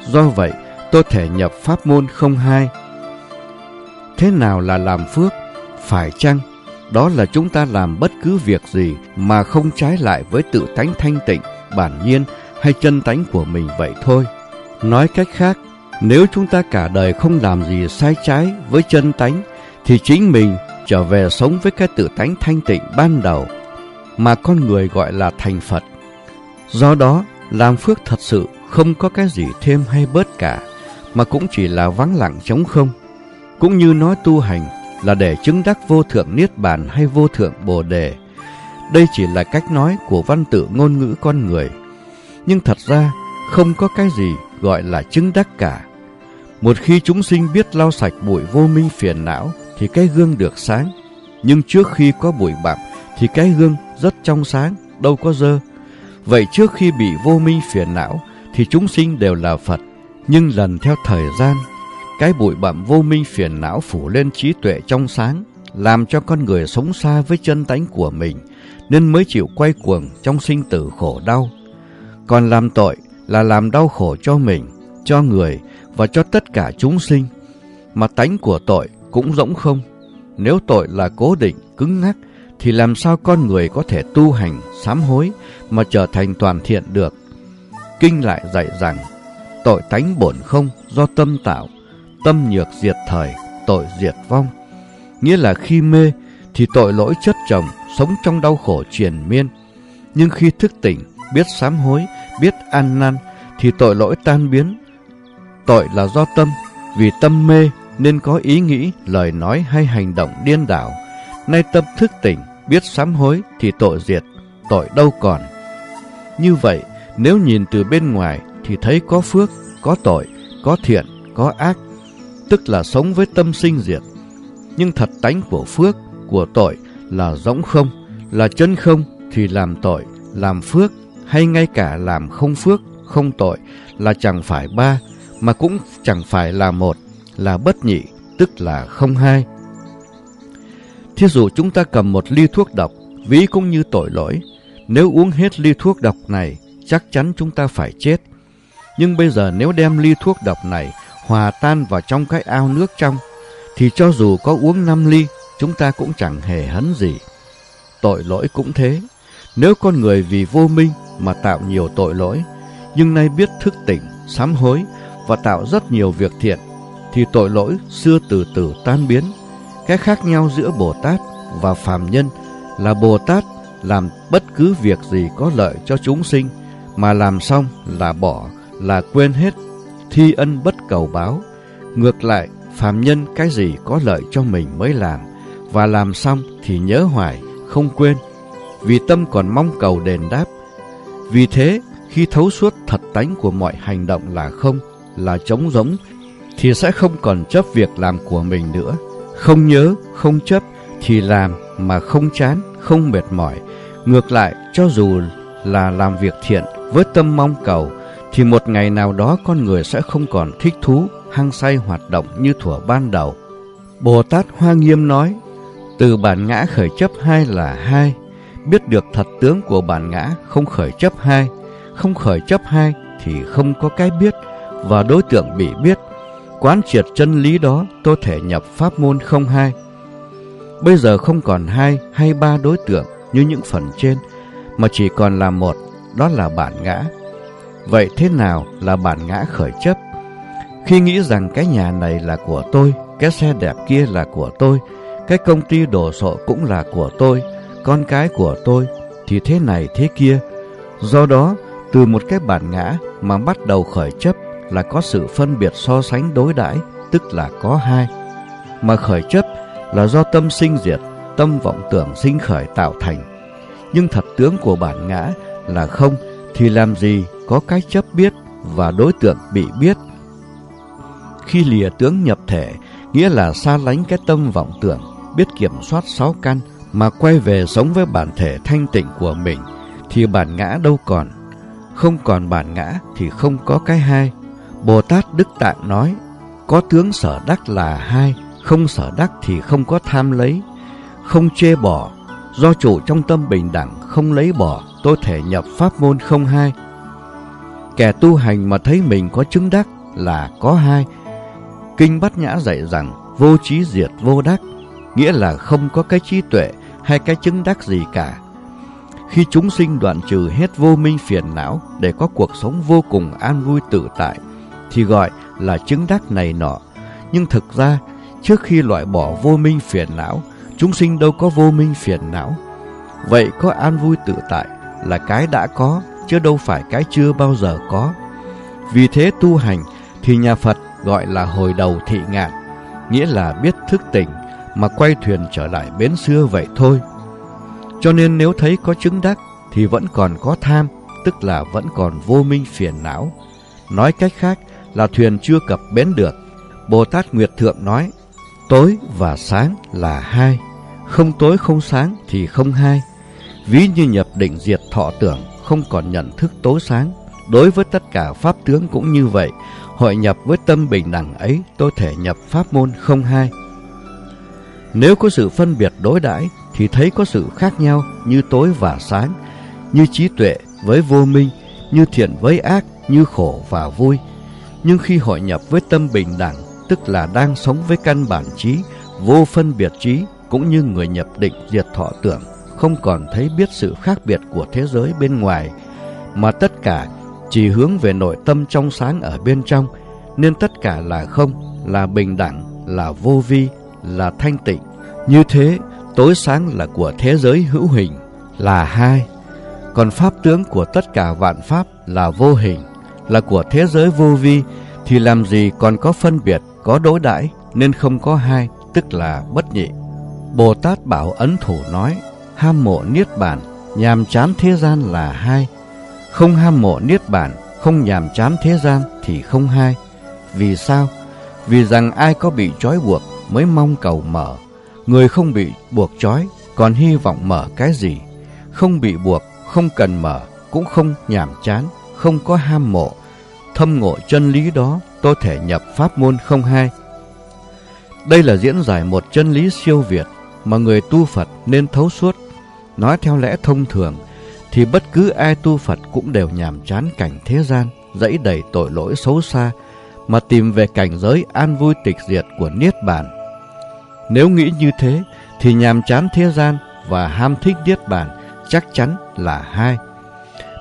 Do vậy, tôi thể nhập pháp môn không hai. Thế nào là làm phước? Phải chăng đó là chúng ta làm bất cứ việc gì mà không trái lại với tự tánh thanh tịnh, bản nhiên hay chân tánh của mình vậy thôi. Nói cách khác, nếu chúng ta cả đời không làm gì sai trái với chân tánh, thì chính mình trở về sống với cái tự tánh thanh tịnh ban đầu mà con người gọi là thành Phật. Do đó, làm phước thật sự không có cái gì thêm hay bớt cả, mà cũng chỉ là vắng lặng trống không. Cũng như nói tu hành là để chứng đắc vô thượng niết bàn hay vô thượng bồ đề. Đây chỉ là cách nói của văn tự ngôn ngữ con người. Nhưng thật ra không có cái gì gọi là chứng đắc cả. Một khi chúng sinh biết lau sạch bụi vô minh phiền não thì cái gương được sáng. Nhưng trước khi có bụi bặm thì cái gương rất trong sáng, đâu có dơ. Vậy trước khi bị vô minh phiền não thì chúng sinh đều là Phật. Nhưng lần theo thời gian cái bụi bặm vô minh phiền não phủ lên trí tuệ trong sáng, làm cho con người sống xa với chân tánh của mình, nên mới chịu quay cuồng trong sinh tử khổ đau. Còn làm tội là làm đau khổ cho mình, cho người và cho tất cả chúng sinh. Mà tánh của tội cũng rỗng không. Nếu tội là cố định, cứng ngắc, thì làm sao con người có thể tu hành, sám hối mà trở thành toàn thiện được? Kinh lại dạy rằng, tội tánh bổn không do tâm tạo, tâm nhược diệt thời, tội diệt vong. Nghĩa là khi mê thì tội lỗi chất chồng, sống trong đau khổ triền miên. Nhưng khi thức tỉnh, biết sám hối, biết an năn thì tội lỗi tan biến. Tội là do tâm, vì tâm mê nên có ý nghĩ, lời nói hay hành động điên đảo. Nay tâm thức tỉnh, biết sám hối thì tội diệt, tội đâu còn. Như vậy, nếu nhìn từ bên ngoài thì thấy có phước, có tội, có thiện, có ác, tức là sống với tâm sinh diệt. Nhưng thật tánh của phước, của tội là rỗng không, là chân không thì làm tội, làm phước hay ngay cả làm không phước, không tội là chẳng phải ba mà cũng chẳng phải là một, là bất nhị, tức là không hai. Thí dụ chúng ta cầm một ly thuốc độc, ví cũng như tội lỗi. Nếu uống hết ly thuốc độc này, chắc chắn chúng ta phải chết. Nhưng bây giờ nếu đem ly thuốc độc này hòa tan vào trong cái ao nước trong, thì cho dù có uống năm ly, chúng ta cũng chẳng hề hấn gì. Tội lỗi cũng thế. Nếu con người vì vô minh mà tạo nhiều tội lỗi, nhưng nay biết thức tỉnh, sám hối và tạo rất nhiều việc thiện, thì tội lỗi xưa từ từ tan biến. Cái khác nhau giữa Bồ Tát và phàm nhân là Bồ Tát làm bất cứ việc gì có lợi cho chúng sinh, mà làm xong là bỏ, là quên hết thi ân bất cầu báo. Ngược lại, phàm nhân cái gì có lợi cho mình mới làm, và làm xong thì nhớ hoài, không quên, vì tâm còn mong cầu đền đáp. Vì thế, khi thấu suốt thật tánh của mọi hành động là không, là trống rỗng, thì sẽ không còn chấp việc làm của mình nữa. Không nhớ, không chấp, thì làm mà không chán, không mệt mỏi. Ngược lại, cho dù là làm việc thiện với tâm mong cầu, thì một ngày nào đó con người sẽ không còn thích thú, hăng say hoạt động như thuở ban đầu. Bồ Tát Hoa Nghiêm nói, từ bản ngã khởi chấp hai là hai, biết được thật tướng của bản ngã không khởi chấp hai, không khởi chấp hai thì không có cái biết và đối tượng bị biết. Quán triệt chân lý đó tôi thể nhập pháp môn không hai. Bây giờ không còn hai hay ba đối tượng như những phần trên, mà chỉ còn là một, đó là bản ngã. Vậy thế nào là bản ngã khởi chấp? Khi nghĩ rằng cái nhà này là của tôi, cái xe đẹp kia là của tôi, cái công ty đồ sộ cũng là của tôi, con cái của tôi, thì thế này thế kia. Do đó, từ một cái bản ngã mà bắt đầu khởi chấp là có sự phân biệt so sánh đối đãi, tức là có hai. Mà khởi chấp là do tâm sinh diệt, tâm vọng tưởng sinh khởi tạo thành. Nhưng thật tướng của bản ngã là không, thì làm gì có cái chấp biết và đối tượng bị biết. Khi lìa tướng nhập thể, nghĩa là xa lánh cái tâm vọng tưởng, biết kiểm soát sáu căn mà quay về sống với bản thể thanh tịnh của mình, thì bản ngã đâu còn. Không còn bản ngã thì không có cái hai. Bồ Tát Đức Tạng nói, có tướng sở đắc là hai, không sở đắc thì không có tham lấy, không chê bỏ, do chủ trong tâm bình đẳng không lấy bỏ, tôi thể nhập pháp môn không hai. Kẻ tu hành mà thấy mình có chứng đắc là có hai. Kinh Bát Nhã dạy rằng vô trí diệt vô đắc, nghĩa là không có cái trí tuệ hay cái chứng đắc gì cả. Khi chúng sinh đoạn trừ hết vô minh phiền não để có cuộc sống vô cùng an vui tự tại, thì gọi là chứng đắc này nọ. Nhưng thực ra, trước khi loại bỏ vô minh phiền não, chúng sinh đâu có vô minh phiền não. Vậy có an vui tự tại là cái đã có, chứ đâu phải cái chưa bao giờ có. Vì thế tu hành thì nhà Phật gọi là hồi đầu thị ngạn, nghĩa là biết thức tỉnh mà quay thuyền trở lại bến xưa vậy thôi. Cho nên nếu thấy có chứng đắc thì vẫn còn có tham, tức là vẫn còn vô minh phiền não. Nói cách khác là thuyền chưa cập bến được. Bồ Tát Nguyệt Thượng nói, tối và sáng là hai, không tối không sáng thì không hai. Ví như nhập định diệt thọ tưởng, không còn nhận thức tối sáng. Đối với tất cả pháp tướng cũng như vậy, hội nhập với tâm bình đẳng ấy, tôi thể nhập pháp môn không hai. Nếu có sự phân biệt đối đãi thì thấy có sự khác nhau như tối và sáng, như trí tuệ với vô minh, như thiện với ác, như khổ và vui. Nhưng khi hội nhập với tâm bình đẳng, tức là đang sống với căn bản trí, vô phân biệt trí, cũng như người nhập định diệt thọ tưởng, không còn thấy biết sự khác biệt của thế giới bên ngoài, mà tất cả chỉ hướng về nội tâm trong sáng ở bên trong, nên tất cả là không, là bình đẳng, là vô vi, là thanh tịnh. Như thế, tối sáng là của thế giới hữu hình, là hai. Còn pháp tướng của tất cả vạn pháp là vô hình, là của thế giới vô vi, thì làm gì còn có phân biệt, có đối đãi nên không có hai, tức là bất nhị. Bồ Tát Bảo Ấn Thủ nói, ham mộ niết bàn, nhàm chán thế gian là hai. Không ham mộ niết bàn, không nhàm chán thế gian thì không hai. Vì sao? Vì rằng ai có bị trói buộc mới mong cầu mở. Người không bị buộc trói còn hy vọng mở cái gì? Không bị buộc, không cần mở, cũng không nhàm chán, không có ham mộ. Thâm ngộ chân lý đó, tôi thể nhập pháp môn không hai. Đây là diễn giải một chân lý siêu việt mà người tu Phật nên thấu suốt. Nói theo lẽ thông thường, thì bất cứ ai tu Phật cũng đều nhàm chán cảnh thế gian, dẫy đầy tội lỗi xấu xa, mà tìm về cảnh giới an vui tịch diệt của Niết Bàn. Nếu nghĩ như thế, thì nhàm chán thế gian và ham thích Niết Bàn chắc chắn là hai.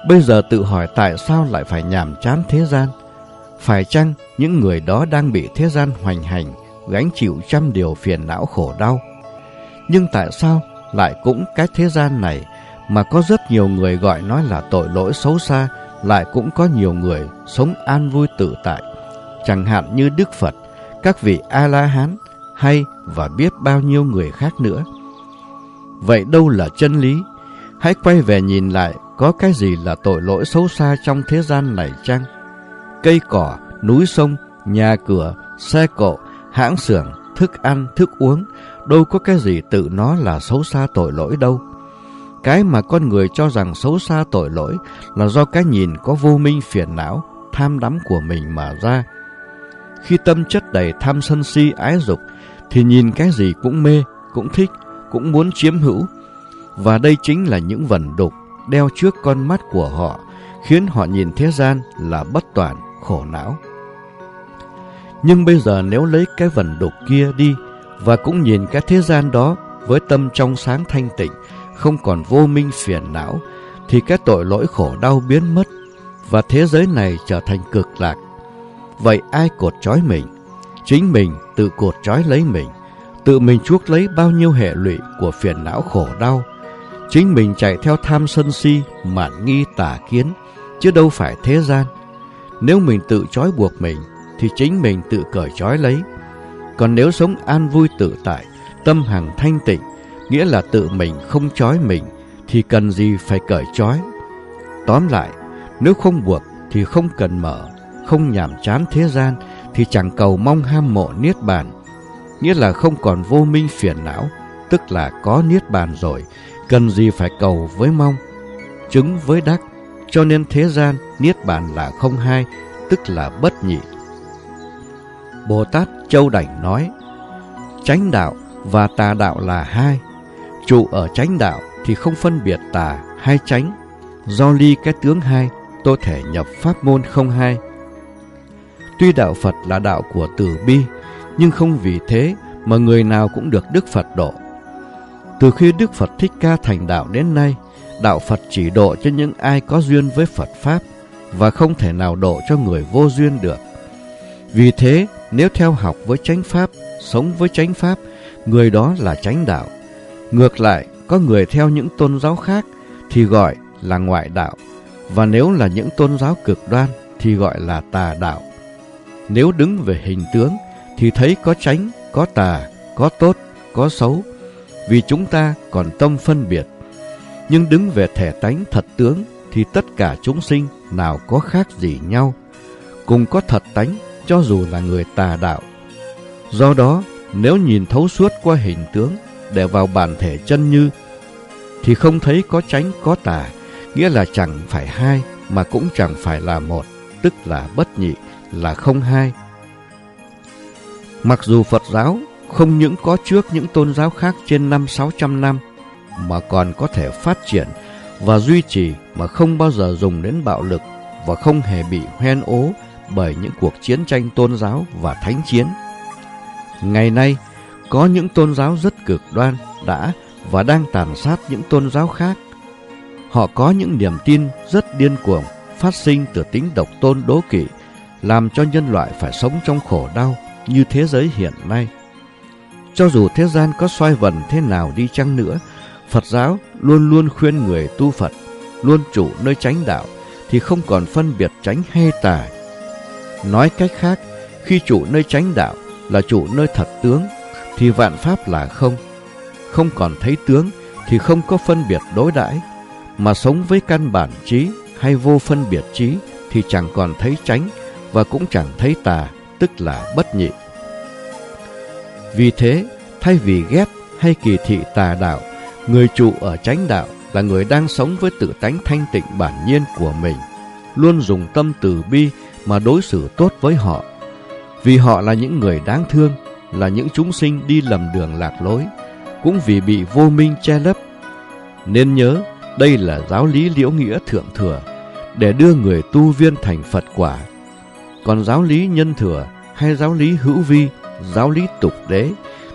Bây giờ tự hỏi tại sao lại phải nhàm chán thế gian? Phải chăng những người đó đang bị thế gian hoành hành, gánh chịu trăm điều phiền não khổ đau? Nhưng tại sao lại cũng cái thế gian này mà có rất nhiều người gọi nó là tội lỗi xấu xa, lại cũng có nhiều người sống an vui tự tại, chẳng hạn như Đức Phật, các vị A-la-hán hay và biết bao nhiêu người khác nữa. Vậy đâu là chân lý? Hãy quay về nhìn lại có cái gì là tội lỗi xấu xa trong thế gian này chăng? Cây cỏ, núi sông, nhà cửa, xe cộ, hãng xưởng, thức ăn, thức uống, đâu có cái gì tự nó là xấu xa tội lỗi đâu. Cái mà con người cho rằng xấu xa tội lỗi là do cái nhìn có vô minh phiền não, tham đắm của mình mà ra. Khi tâm chất đầy tham sân si ái dục, thì nhìn cái gì cũng mê, cũng thích, cũng muốn chiếm hữu. Và đây chính là những vần đục đeo trước con mắt của họ, khiến họ nhìn thế gian là bất toàn, khổ não. Nhưng bây giờ nếu lấy cái vần đục kia đi và cũng nhìn cái thế gian đó với tâm trong sáng thanh tịnh, không còn vô minh phiền não, thì cái tội lỗi khổ đau biến mất và thế giới này trở thành cực lạc. Vậy ai cột trói mình? Chính mình tự cột trói lấy mình, tự mình chuốc lấy bao nhiêu hệ lụy của phiền não khổ đau. Chính mình chạy theo tham sân si, mạn nghi tà kiến, chứ đâu phải thế gian. Nếu mình tự trói buộc mình, thì chính mình tự cởi trói lấy. Còn nếu sống an vui tự tại, tâm hằng thanh tịnh, nghĩa là tự mình không trói mình, thì cần gì phải cởi trói. Tóm lại, nếu không buộc thì không cần mở, không nhàm chán thế gian thì chẳng cầu mong ham mộ niết bàn. Nghĩa là không còn vô minh phiền não, tức là có niết bàn rồi, cần gì phải cầu với mong. Chứng với đắc, cho nên thế gian niết bàn là không hai, tức là bất nhị. Bồ Tát Châu Đảnh nói, chánh đạo và tà đạo là hai. Trụ ở chánh đạo thì không phân biệt tà hay chánh. Do ly cái tướng hai, tôi thể nhập pháp môn không hai. Tuy đạo Phật là đạo của từ bi, nhưng không vì thế mà người nào cũng được Đức Phật độ. Từ khi Đức Phật Thích Ca thành đạo đến nay, đạo Phật chỉ độ cho những ai có duyên với Phật Pháp và không thể nào độ cho người vô duyên được. Vì thế, nếu theo học với chánh Pháp, sống với chánh Pháp, người đó là chánh đạo. Ngược lại, có người theo những tôn giáo khác thì gọi là ngoại đạo, và nếu là những tôn giáo cực đoan thì gọi là tà đạo. Nếu đứng về hình tướng thì thấy có chánh, có tà, có tốt, có xấu, vì chúng ta còn tâm phân biệt. Nhưng đứng về thể tánh thật tướng thì tất cả chúng sinh nào có khác gì nhau, cùng có thật tánh cho dù là người tà đạo. Do đó, nếu nhìn thấu suốt qua hình tướng để vào bản thể chân như, thì không thấy có tránh có tà, nghĩa là chẳng phải hai mà cũng chẳng phải là một, tức là bất nhị, là không hai. Mặc dù Phật giáo không những có trước những tôn giáo khác trên năm sáu trăm năm, mà còn có thể phát triển và duy trì mà không bao giờ dùng đến bạo lực và không hề bị hoen ố bởi những cuộc chiến tranh tôn giáo và thánh chiến. Ngày nay, có những tôn giáo rất cực đoan đã và đang tàn sát những tôn giáo khác. Họ có những niềm tin rất điên cuồng, phát sinh từ tính độc tôn đố kỵ, làm cho nhân loại phải sống trong khổ đau như thế giới hiện nay. Cho dù thế gian có xoay vần thế nào đi chăng nữa, Phật giáo luôn luôn khuyên người tu Phật, luôn chủ nơi chánh đạo, thì không còn phân biệt tránh hay tà. Nói cách khác, khi chủ nơi chánh đạo là chủ nơi thật tướng, thì vạn pháp là không. Không còn thấy tướng thì không có phân biệt đối đãi mà sống với căn bản trí hay vô phân biệt trí thì chẳng còn thấy tránh và cũng chẳng thấy tà, tức là bất nhị. Vì thế, thay vì ghét hay kỳ thị tà đạo, người trụ ở chánh đạo là người đang sống với tự tánh thanh tịnh bản nhiên của mình, luôn dùng tâm từ bi mà đối xử tốt với họ. Vì họ là những người đáng thương, là những chúng sinh đi lầm đường lạc lối, cũng vì bị vô minh che lấp. Nên nhớ, đây là giáo lý liễu nghĩa thượng thừa, để đưa người tu viên thành Phật quả. Còn giáo lý nhân thừa hay giáo lý hữu vi, giáo lý tục đế,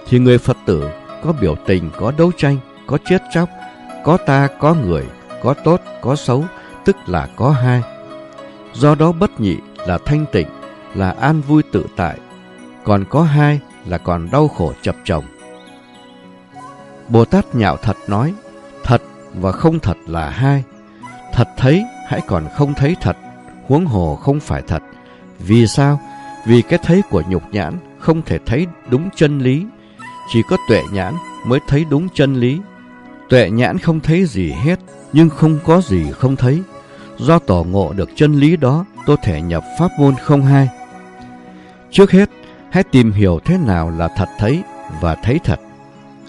thì người Phật tử có biểu tình, có đấu tranh, có chết chóc, có ta, có người, có tốt, có xấu, tức là có hai. Do đó bất nhị là thanh tịnh, là an vui tự tại, còn có hai là còn đau khổ chập chồng. Bồ Tát nhạo thật nói, thật và không thật là hai. Thật thấy hãy còn không thấy thật, huống hồ không phải thật. Vì sao? Vì cái thấy của nhục nhãn không thể thấy đúng chân lý, chỉ có tuệ nhãn mới thấy đúng chân lý. Tuệ nhãn không thấy gì hết, nhưng không có gì không thấy. Do tỏ ngộ được chân lý đó, tôi thể nhập pháp môn không hai. Trước hết, hãy tìm hiểu thế nào là thật thấy và thấy thật.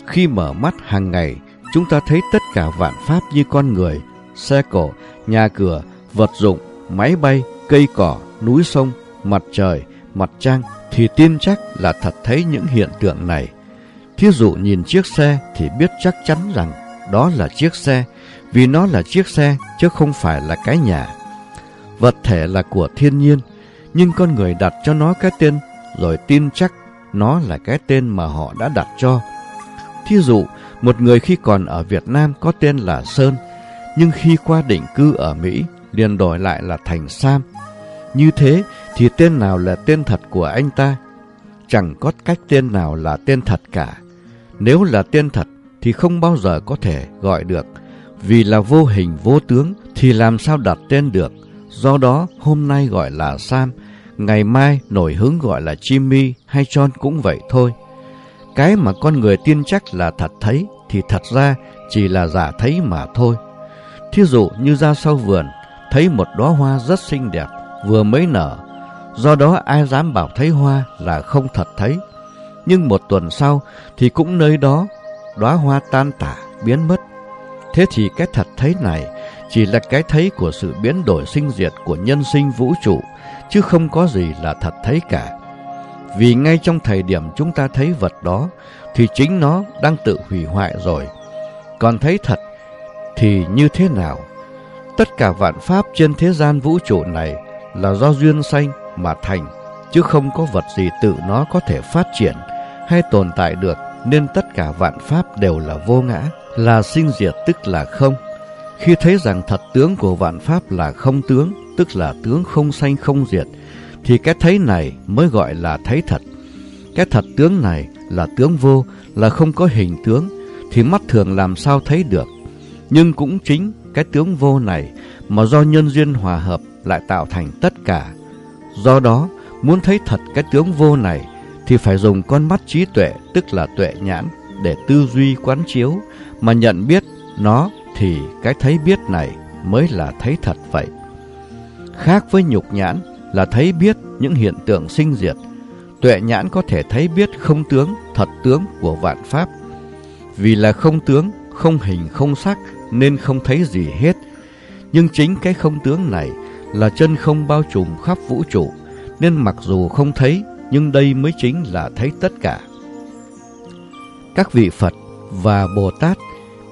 Khi mở mắt hàng ngày, chúng ta thấy tất cả vạn pháp như con người, xe cộ, nhà cửa, vật dụng, máy bay, cây cỏ, núi sông, mặt trời, mặt trăng, thì tin chắc là thật thấy những hiện tượng này. Thí dụ nhìn chiếc xe thì biết chắc chắn rằng đó là chiếc xe, vì nó là chiếc xe chứ không phải là cái nhà. Vật thể là của thiên nhiên, nhưng con người đặt cho nó cái tên rồi tin chắc nó là cái tên mà họ đã đặt cho. Thí dụ, một người khi còn ở Việt Nam có tên là Sơn, nhưng khi qua định cư ở Mỹ liền đổi lại là thành Sam. Như thế thì tên nào là tên thật của anh ta? Chẳng có cách tên nào là tên thật cả. Nếu là tên thật thì không bao giờ có thể gọi được. Vì là vô hình vô tướng thì làm sao đặt tên được. Do đó hôm nay gọi là Sam, ngày mai nổi hứng gọi là Jimmy hay John cũng vậy thôi. Cái mà con người tin chắc là thật thấy thì thật ra chỉ là giả thấy mà thôi. Thí dụ như ra sau vườn, thấy một đóa hoa rất xinh đẹp, vừa mới nở. Do đó ai dám bảo thấy hoa là không thật thấy. Nhưng một tuần sau thì cũng nơi đó đóa hoa tan tả, biến mất. Thế thì cái thật thấy này chỉ là cái thấy của sự biến đổi sinh diệt của nhân sinh vũ trụ, chứ không có gì là thật thấy cả. Vì ngay trong thời điểm chúng ta thấy vật đó, thì chính nó đang tự hủy hoại rồi. Còn thấy thật thì như thế nào? Tất cả vạn pháp trên thế gian vũ trụ này là do duyên sanh mà thành, chứ không có vật gì tự nó có thể phát triển hay tồn tại được, nên tất cả vạn pháp đều là vô ngã, là sinh diệt tức là không. Khi thấy rằng thật tướng của vạn pháp là không tướng, tức là tướng không sanh không diệt, thì cái thấy này mới gọi là thấy thật. Cái thật tướng này là tướng vô, là không có hình tướng, thì mắt thường làm sao thấy được. Nhưng cũng chính cái tướng vô này mà do nhân duyên hòa hợp lại tạo thành tất cả. Do đó, muốn thấy thật cái tướng vô này thì phải dùng con mắt trí tuệ, tức là tuệ nhãn, để tư duy quán chiếu, mà nhận biết nó thì cái thấy biết này mới là thấy thật vậy. Khác với nhục nhãn là thấy biết những hiện tượng sinh diệt, tuệ nhãn có thể thấy biết không tướng, thật tướng của vạn pháp. Vì là không tướng, không hình, không sắc nên không thấy gì hết. Nhưng chính cái không tướng này là chân không bao trùm khắp vũ trụ, nên mặc dù không thấy, nhưng đây mới chính là thấy tất cả. Các vị Phật và Bồ Tát,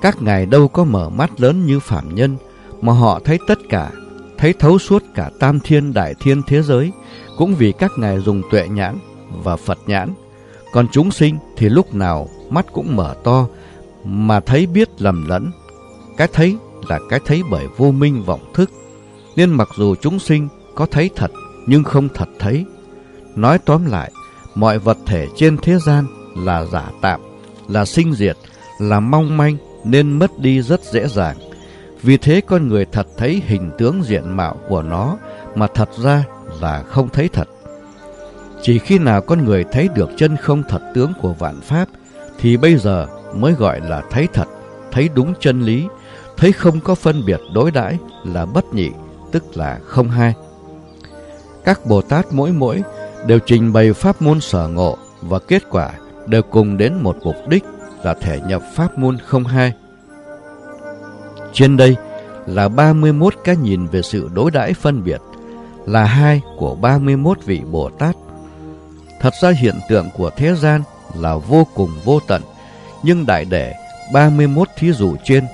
các ngài đâu có mở mắt lớn như phạm nhân, mà họ thấy tất cả, thấy thấu suốt cả tam thiên đại thiên thế giới, cũng vì các ngài dùng tuệ nhãn và Phật nhãn. Còn chúng sinh thì lúc nào mắt cũng mở to, mà thấy biết lầm lẫn. Cái thấy là cái thấy bởi vô minh vọng thức, nên mặc dù chúng sinh có thấy thật nhưng không thật thấy. Nói tóm lại, mọi vật thể trên thế gian là giả tạm, là sinh diệt, là mong manh nên mất đi rất dễ dàng. Vì thế con người thật thấy hình tướng diện mạo của nó mà thật ra là không thấy thật. Chỉ khi nào con người thấy được chân không thật tướng của vạn pháp thì bây giờ mới gọi là thấy thật, thấy đúng chân lý, thấy không có phân biệt đối đãi là bất nhị, tức là không hai. Các Bồ Tát mỗi mỗi đều trình bày pháp môn sở ngộ và kết quả đều cùng đến một mục đích là thể nhập pháp môn không hai. Trên đây là 31 cái nhìn về sự đối đãi phân biệt, là hai của 31 vị Bồ Tát. Thật ra hiện tượng của thế gian là vô cùng vô tận, nhưng đại để 31 thí dụ trên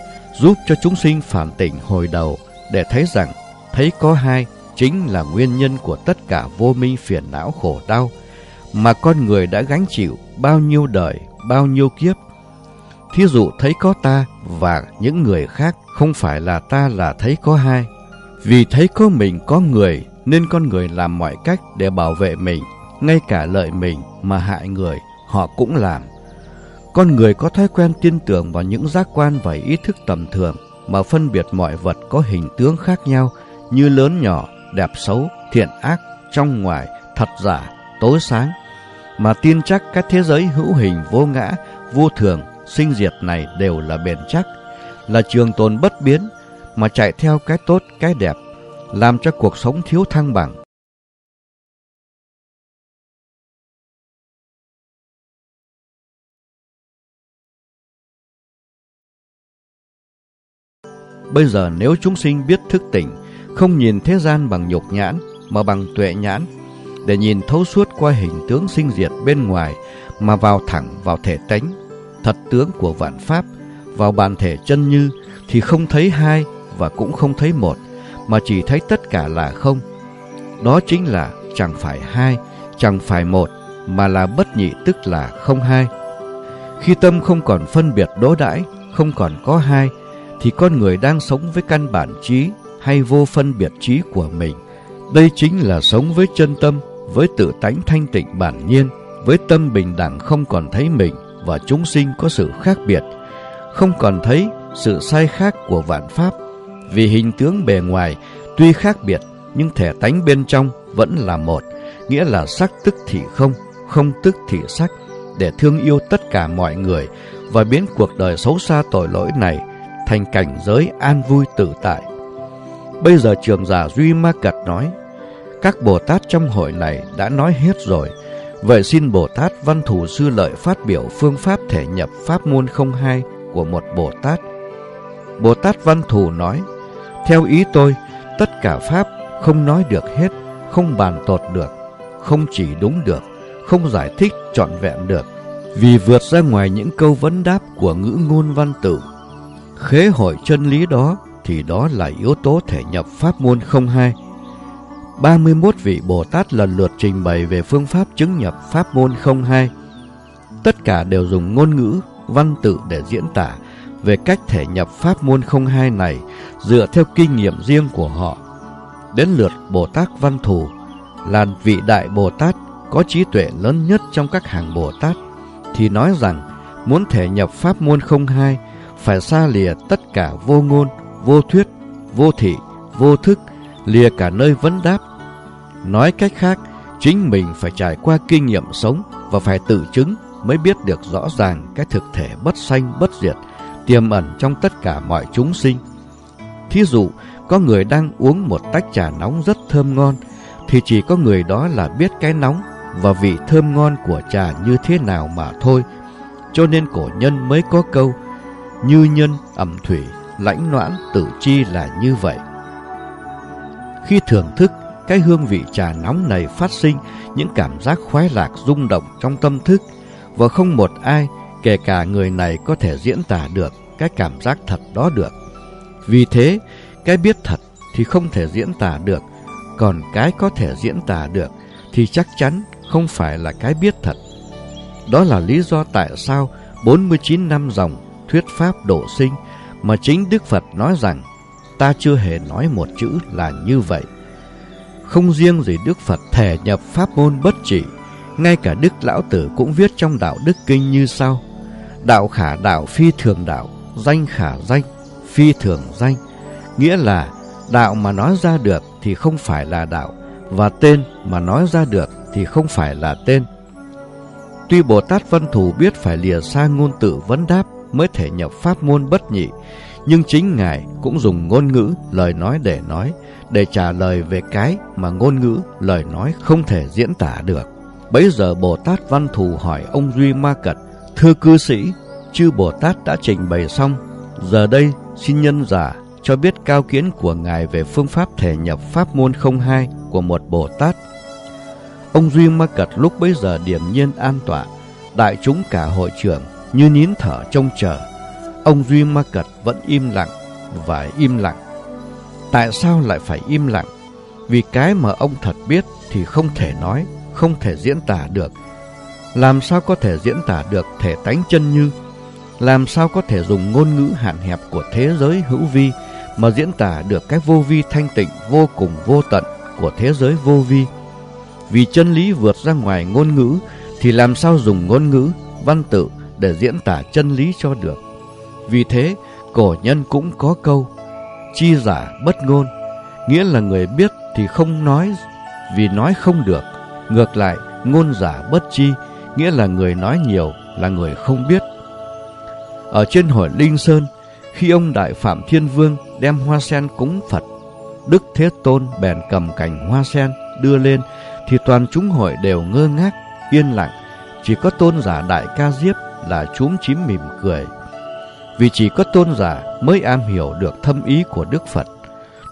giúp cho chúng sinh phản tỉnh hồi đầu để thấy rằng thấy có hai chính là nguyên nhân của tất cả vô minh phiền não khổ đau mà con người đã gánh chịu bao nhiêu đời, bao nhiêu kiếp. Thí dụ thấy có ta và những người khác không phải là ta là thấy có hai. Vì thấy có mình có người nên con người làm mọi cách để bảo vệ mình, ngay cả lợi mình mà hại người, họ cũng làm. Con người có thói quen tin tưởng vào những giác quan và ý thức tầm thường mà phân biệt mọi vật có hình tướng khác nhau như lớn nhỏ, đẹp xấu, thiện ác, trong ngoài, thật giả, tối sáng, mà tin chắc các thế giới hữu hình vô ngã, vô thường, sinh diệt này đều là bền chắc, là trường tồn bất biến, mà chạy theo cái tốt, cái đẹp, làm cho cuộc sống thiếu thăng bằng. Bây giờ nếu chúng sinh biết thức tỉnh, không nhìn thế gian bằng nhục nhãn, mà bằng tuệ nhãn, để nhìn thấu suốt qua hình tướng sinh diệt bên ngoài, mà vào thẳng vào thể tánh, thật tướng của vạn pháp, vào bản thể chân như, thì không thấy hai và cũng không thấy một, mà chỉ thấy tất cả là không. Đó chính là chẳng phải hai, chẳng phải một, mà là bất nhị tức là không hai. Khi tâm không còn phân biệt đối đãi, không còn có hai, thì con người đang sống với căn bản trí hay vô phân biệt trí của mình. Đây chính là sống với chân tâm, với tự tánh thanh tịnh bản nhiên, với tâm bình đẳng không còn thấy mình và chúng sinh có sự khác biệt, không còn thấy sự sai khác của vạn pháp. Vì hình tướng bề ngoài tuy khác biệt nhưng thể tánh bên trong vẫn là một, nghĩa là sắc tức thì không, không tức thì sắc, để thương yêu tất cả mọi người và biến cuộc đời xấu xa tội lỗi này thành cảnh giới an vui tự tại. Bây giờ trường giả Duy Ma Cật nói, các Bồ Tát trong hội này đã nói hết rồi, vậy xin Bồ Tát Văn Thủ Sư Lợi phát biểu phương pháp thể nhập pháp môn không hai của một Bồ Tát. Bồ Tát Văn Thủ nói, theo ý tôi, tất cả pháp không nói được hết, không bàn tột được, không chỉ đúng được, không giải thích trọn vẹn được, vì vượt ra ngoài những câu vấn đáp của ngữ ngôn văn tự khế hội chân lý đó thì đó là yếu tố thể nhập pháp môn không hai. 31 vị Bồ Tát lần lượt trình bày về phương pháp chứng nhập pháp môn không hai. Tất cả đều dùng ngôn ngữ, văn tự để diễn tả về cách thể nhập pháp môn không hai này dựa theo kinh nghiệm riêng của họ. Đến lượt Bồ Tát Văn Thù là vị đại Bồ Tát có trí tuệ lớn nhất trong các hàng Bồ Tát thì nói rằng muốn thể nhập pháp môn không hai phải xa lìa tất cả vô ngôn, vô thuyết, vô thị, vô thức, lìa cả nơi vấn đáp. Nói cách khác, chính mình phải trải qua kinh nghiệm sống và phải tự chứng mới biết được rõ ràng cái thực thể bất sanh bất diệt tiềm ẩn trong tất cả mọi chúng sinh. Thí dụ, có người đang uống một tách trà nóng rất thơm ngon, thì chỉ có người đó là biết cái nóng và vị thơm ngon của trà như thế nào mà thôi. Cho nên cổ nhân mới có câu như nhân, ẩm thủy, lãnh noãn, tử chi là như vậy. Khi thưởng thức, cái hương vị trà nóng này phát sinh những cảm giác khoái lạc rung động trong tâm thức và không một ai, kể cả người này có thể diễn tả được cái cảm giác thật đó được. Vì thế, cái biết thật thì không thể diễn tả được, còn cái có thể diễn tả được thì chắc chắn không phải là cái biết thật. Đó là lý do tại sao 49 năm dòng thuyết pháp độ sinh mà chính Đức Phật nói rằng ta chưa hề nói một chữ là như vậy. Không riêng gì Đức Phật thể nhập pháp môn bất trị, ngay cả Đức Lão Tử cũng viết trong Đạo Đức Kinh như sau. Đạo khả đạo phi thường đạo, danh khả danh, phi thường danh. Nghĩa là đạo mà nói ra được thì không phải là đạo, và tên mà nói ra được thì không phải là tên. Tuy Bồ Tát Văn Thù biết phải lìa xa ngôn tự vấn đáp, mới thể nhập pháp môn bất nhị, nhưng chính Ngài cũng dùng ngôn ngữ, lời nói để nói, để trả lời về cái mà ngôn ngữ, lời nói không thể diễn tả được. Bấy giờ Bồ Tát Văn Thù hỏi ông Duy Ma Cật, Thưa cư sĩ, chư Bồ Tát đã trình bày xong, giờ đây xin nhân giả cho biết cao kiến của Ngài về phương pháp thể nhập pháp môn không hai của một Bồ Tát. Ông Duy Ma Cật lúc bấy giờ điểm nhiên an tọa, đại chúng cả hội trưởng như nín thở trông chờ. Ông Duy Ma Cật vẫn im lặng và im lặng. Tại sao lại phải im lặng? Vì cái mà ông thật biết thì không thể nói, không thể diễn tả được. Làm sao có thể diễn tả được thể tánh chân như? Làm sao có thể dùng ngôn ngữ hạn hẹp của thế giới hữu vi mà diễn tả được cái vô vi thanh tịnh vô cùng vô tận của thế giới vô vi? Vì chân lý vượt ra ngoài ngôn ngữ thì làm sao dùng ngôn ngữ, văn tự để diễn tả chân lý cho được. Vì thế, cổ nhân cũng có câu chi giả bất ngôn, nghĩa là người biết thì không nói vì nói không được. Ngược lại, ngôn giả bất chi, nghĩa là người nói nhiều là người không biết. Ở trên hội Linh Sơn, Khi ông Đại Phạm Thiên Vương đem hoa sen cúng Phật, Đức Thế Tôn bèn cầm cành hoa sen đưa lên thì toàn chúng hội đều ngơ ngác, yên lặng. Chỉ có tôn giả Đại Ca Diếp là chúm chím mỉm cười. Vì chỉ có tôn giả mới am hiểu được thâm ý của Đức Phật.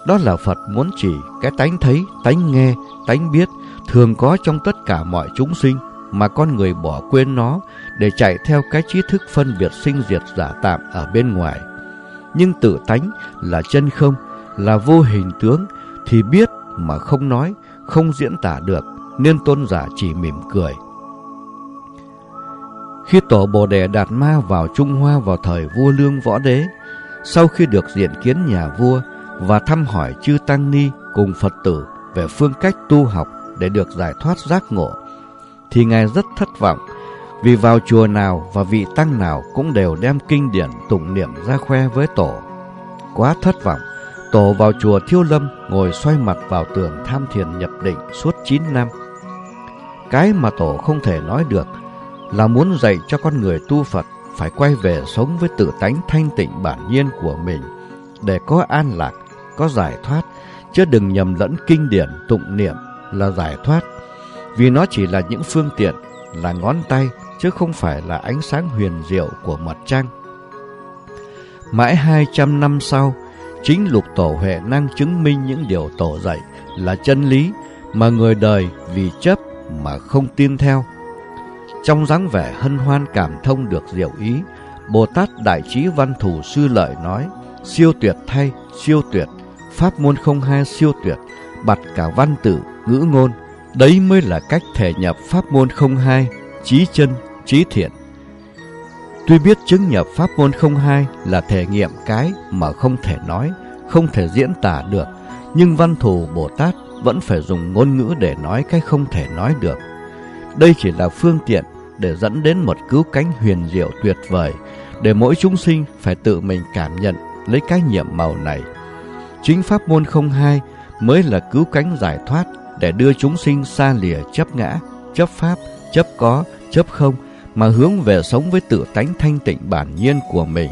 Đó là Phật muốn chỉ cái tánh thấy, tánh nghe, tánh biết thường có trong tất cả mọi chúng sinh mà con người bỏ quên nó để chạy theo cái trí thức phân biệt sinh diệt giả tạm ở bên ngoài. Nhưng tự tánh là chân không, là vô hình tướng thì biết mà không nói, không diễn tả được nên tôn giả chỉ mỉm cười. Khi tổ Bồ Đề Đạt Ma vào Trung Hoa vào thời vua Lương Võ Đế, sau khi được diện kiến nhà vua và thăm hỏi chư Tăng Ni cùng Phật tử về phương cách tu học để được giải thoát giác ngộ, thì Ngài rất thất vọng vì vào chùa nào và vị tăng nào cũng đều đem kinh điển tụng niệm ra khoe với tổ. Quá thất vọng, tổ vào chùa Thiêu Lâm ngồi xoay mặt vào tường tham thiền nhập định suốt 9 năm. Cái mà tổ không thể nói được là muốn dạy cho con người tu Phật phải quay về sống với tự tánh thanh tịnh bản nhiên của mình để có an lạc, có giải thoát, chứ đừng nhầm lẫn kinh điển tụng niệm là giải thoát vì nó chỉ là những phương tiện, là ngón tay, chứ không phải là ánh sáng huyền diệu của mặt trăng. Mãi hai trăm năm sau, chính lục tổ Huệ năng chứng minh những điều tổ dạy là chân lý mà người đời vì chấp mà không tin theo. Trong dáng vẻ hân hoan cảm thông được diệu ý, Bồ Tát Đại Trí Văn Thù Sư Lợi nói, siêu tuyệt thay, siêu tuyệt, pháp môn không hai siêu tuyệt, bặt cả văn tử, ngữ ngôn, Đấy mới là cách thể nhập pháp môn không hai, trí chân, trí thiện. Tuy biết chứng nhập pháp môn không hai là thể nghiệm cái mà không thể nói, không thể diễn tả được, nhưng văn thù Bồ Tát vẫn phải dùng ngôn ngữ để nói cái không thể nói được. Đây chỉ là phương tiện để dẫn đến một cứu cánh huyền diệu tuyệt vời, để mỗi chúng sinh phải tự mình cảm nhận lấy cái nhiệm màu này. Chính pháp môn không hai mới là cứu cánh giải thoát để đưa chúng sinh xa lìa chấp ngã, chấp pháp, chấp có, chấp không mà hướng về sống với tự tánh thanh tịnh bản nhiên của mình.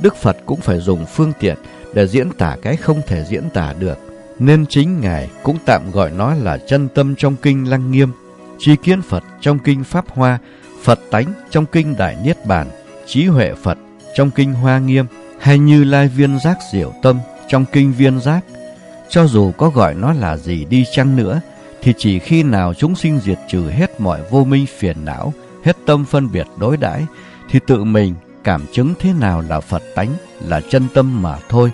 Đức Phật cũng phải dùng phương tiện để diễn tả cái không thể diễn tả được, nên chính Ngài cũng tạm gọi nó là chân tâm trong kinh Lăng Nghiêm, tri kiến Phật trong kinh Pháp Hoa, Phật tánh trong kinh Đại Niết Bàn, trí huệ Phật trong kinh Hoa Nghiêm, hay như Lai Viên Giác Diệu Tâm trong kinh Viên Giác, cho dù có gọi nó là gì đi chăng nữa, thì chỉ khi nào chúng sinh diệt trừ hết mọi vô minh phiền não, hết tâm phân biệt đối đãi, thì tự mình cảm chứng thế nào là Phật tánh, là chân tâm mà thôi.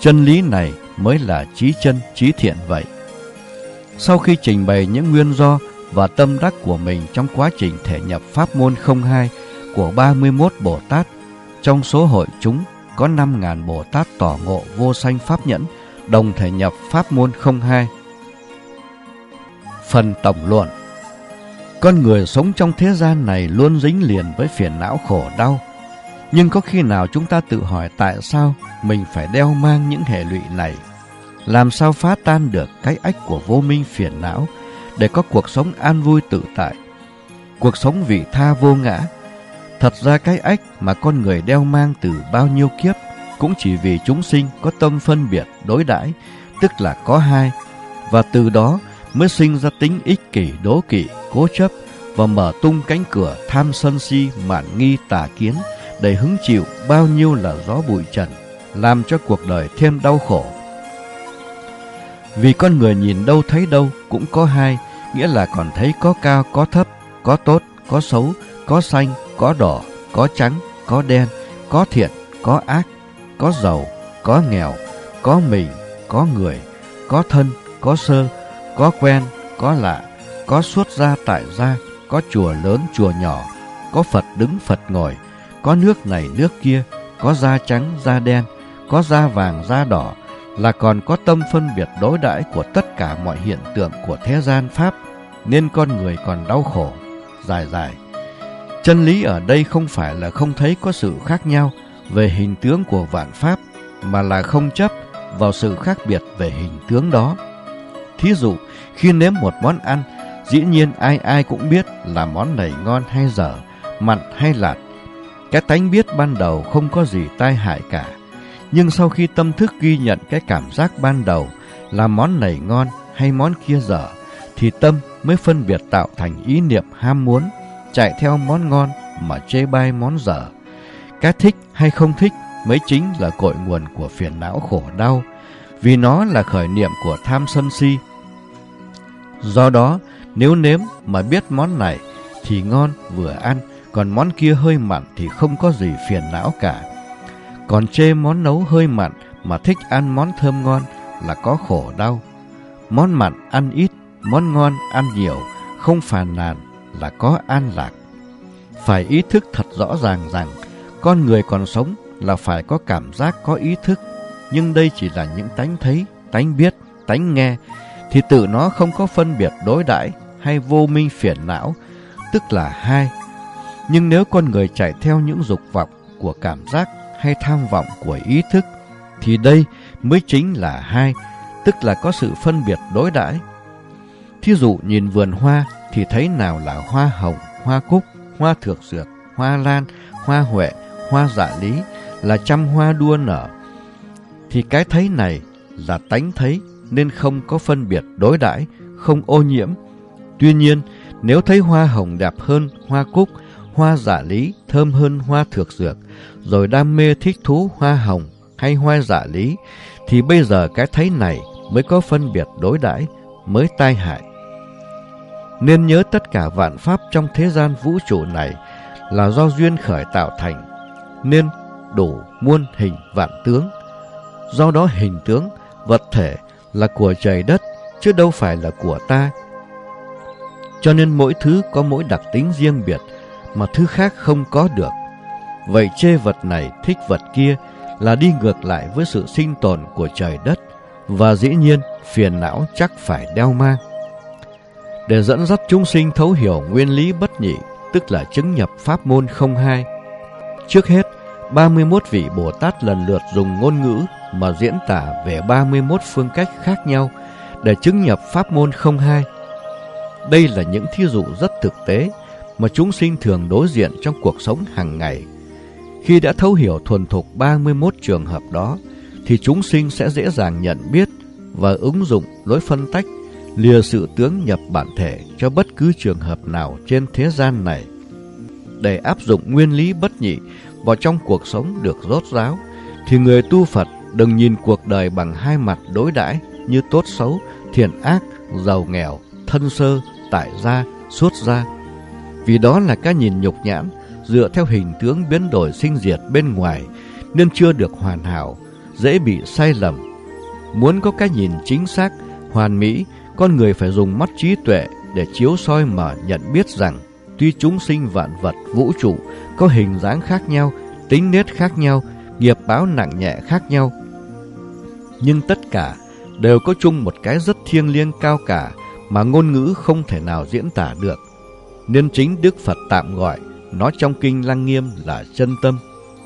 Chân lý này mới là trí chân, trí thiện vậy. Sau khi trình bày những nguyên do và tâm đắc của mình trong quá trình thể nhập pháp môn không hai của 31 Bồ Tát, trong số hội chúng có 5.000 Bồ Tát tỏ ngộ vô sanh pháp nhẫn, đồng thể nhập pháp môn không hai. Phần tổng luận Con người sống trong thế gian này luôn dính liền với phiền não khổ đau. Nhưng có khi nào chúng ta tự hỏi tại sao mình phải đeo mang những hệ lụy này? Làm sao phá tan được cái ách của vô minh phiền não để có cuộc sống an vui tự tại? Cuộc sống vị tha vô ngã. Thật ra cái ách mà con người đeo mang từ bao nhiêu kiếp cũng chỉ vì chúng sinh có tâm phân biệt đối đãi, tức là có hai, và từ đó mới sinh ra tính ích kỷ, đố kỵ, cố chấp và mở tung cánh cửa tham sân si, mạn nghi, tà kiến để hứng chịu bao nhiêu là gió bụi trần, làm cho cuộc đời thêm đau khổ vì con người nhìn đâu thấy đâu cũng có hai nghĩa là còn thấy có cao có thấp có tốt có xấu có xanh có đỏ có trắng có đen có thiện có ác có giàu, có nghèo, có mình, có người, có thân, có sơ, có quen, có lạ, có xuất gia tại gia, có chùa lớn chùa nhỏ, có Phật đứng Phật ngồi, có nước này nước kia, có da trắng da đen, có da vàng da đỏ, là còn có tâm phân biệt đối đãi của tất cả mọi hiện tượng của thế gian Pháp, nên con người còn đau khổ, dài dài. Chân lý ở đây không phải là không thấy có sự khác nhau, về hình tướng của vạn pháp mà là không chấp vào sự khác biệt về hình tướng đó. Thí dụ, khi nếm một món ăn, dĩ nhiên ai ai cũng biết là món này ngon hay dở, mặn hay lạt. Cái tánh biết ban đầu không có gì tai hại cả. Nhưng sau khi tâm thức ghi nhận cái cảm giác ban đầu là món này ngon hay món kia dở, thì tâm mới phân biệt tạo thành ý niệm ham muốn, chạy theo món ngon mà chê bai món dở. Cái thích hay không thích mới chính là cội nguồn của phiền não khổ đau, vì nó là khởi niệm của tham sân si. Do đó, nếu nếm mà biết món này thì ngon vừa ăn, còn món kia hơi mặn thì không có gì phiền não cả. Còn chê món nấu hơi mặn mà thích ăn món thơm ngon là có khổ đau. Món mặn ăn ít, món ngon ăn nhiều, không phàn nàn là có an lạc. Phải ý thức thật rõ ràng rằng con người còn sống là phải có cảm giác có ý thức, nhưng đây chỉ là những tánh thấy, tánh biết, tánh nghe, thì tự nó không có phân biệt đối đãi hay vô minh phiền não, tức là hai. Nhưng nếu con người chạy theo những dục vọng của cảm giác hay tham vọng của ý thức, thì đây mới chính là hai, tức là có sự phân biệt đối đãi. Thí dụ nhìn vườn hoa thì thấy nào là hoa hồng, hoa cúc, hoa thược dược, hoa lan, hoa huệ, hoa dạ lý là trăm hoa đua nở. Thì cái thấy này là tánh thấy nên không có phân biệt đối đãi, không ô nhiễm. Tuy nhiên, nếu thấy hoa hồng đẹp hơn hoa cúc, hoa giả lý thơm hơn hoa thược dược, rồi đam mê thích thú hoa hồng hay hoa giả lý, thì bây giờ cái thấy này mới có phân biệt đối đãi, mới tai hại. Nên nhớ tất cả vạn pháp trong thế gian vũ trụ này là do duyên khởi tạo thành, nên đủ muôn hình vạn tướng. Do đó hình tướng, vật thể là của trời đất, chứ đâu phải là của ta. Cho nên mỗi thứ có mỗi đặc tính riêng biệt mà thứ khác không có được. Vậy chê vật này thích vật kia là đi ngược lại với sự sinh tồn của trời đất và dĩ nhiên phiền não chắc phải đeo mang. Để dẫn dắt chúng sinh thấu hiểu nguyên lý bất nhị, tức là chứng nhập pháp môn không hai. Trước hết, 31 vị Bồ Tát lần lượt dùng ngôn ngữ mà diễn tả về 31 phương cách khác nhau để chứng nhập pháp môn không hai. Đây là những thí dụ rất thực tế mà chúng sinh thường đối diện trong cuộc sống hàng ngày. Khi đã thấu hiểu thuần thục 31 trường hợp đó, thì chúng sinh sẽ dễ dàng nhận biết và ứng dụng lối phân tách lìa sự tướng nhập bản thể cho bất cứ trường hợp nào trên thế gian này. Để áp dụng nguyên lý bất nhị vào trong cuộc sống được rốt ráo, thì người tu Phật đừng nhìn cuộc đời bằng hai mặt đối đãi như tốt xấu, thiện ác, giàu nghèo, thân sơ, tại gia, xuất gia. Vì đó là cái nhìn nhục nhãn, dựa theo hình tướng biến đổi sinh diệt bên ngoài, nên chưa được hoàn hảo, dễ bị sai lầm. Muốn có cái nhìn chính xác, hoàn mỹ, con người phải dùng mắt trí tuệ để chiếu soi mà nhận biết rằng tuy chúng sinh vạn vật vũ trụ có hình dáng khác nhau, tính nết khác nhau, nghiệp báo nặng nhẹ khác nhau, nhưng tất cả đều có chung một cái rất thiêng liêng cao cả mà ngôn ngữ không thể nào diễn tả được. Nên chính Đức Phật tạm gọi nó trong kinh Lăng Nghiêm là chân tâm,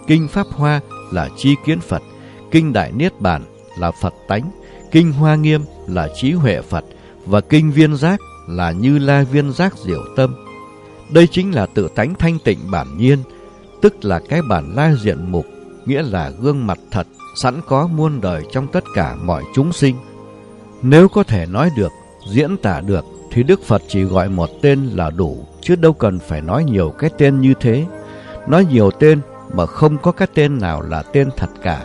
kinh Pháp Hoa là chi kiến Phật, kinh Đại Niết Bàn là Phật tánh, kinh Hoa Nghiêm là trí huệ Phật và kinh Viên Giác là Như La Viên Giác Diệu Tâm. Đây chính là tự tánh thanh tịnh bản nhiên, tức là cái bản la diện mục, nghĩa là gương mặt thật, sẵn có muôn đời trong tất cả mọi chúng sinh. Nếu có thể nói được, diễn tả được, thì Đức Phật chỉ gọi một tên là đủ, chứ đâu cần phải nói nhiều cái tên như thế. Nói nhiều tên mà không có cái tên nào là tên thật cả.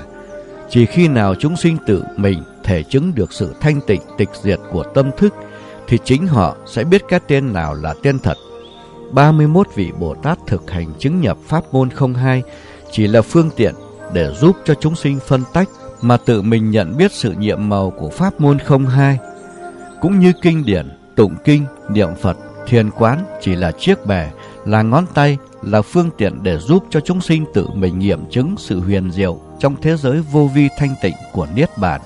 Chỉ khi nào chúng sinh tự mình thể chứng được sự thanh tịnh tịch diệt của tâm thức, thì chính họ sẽ biết cái tên nào là tên thật. 31 vị Bồ Tát thực hành chứng nhập pháp môn không hai chỉ là phương tiện để giúp cho chúng sinh phân tách mà tự mình nhận biết sự nhiệm màu của pháp môn không hai. Cũng như kinh điển, tụng kinh, niệm Phật, thiền quán chỉ là chiếc bè, là ngón tay, là phương tiện để giúp cho chúng sinh tự mình nghiệm chứng sự huyền diệu trong thế giới vô vi thanh tịnh của Niết Bàn.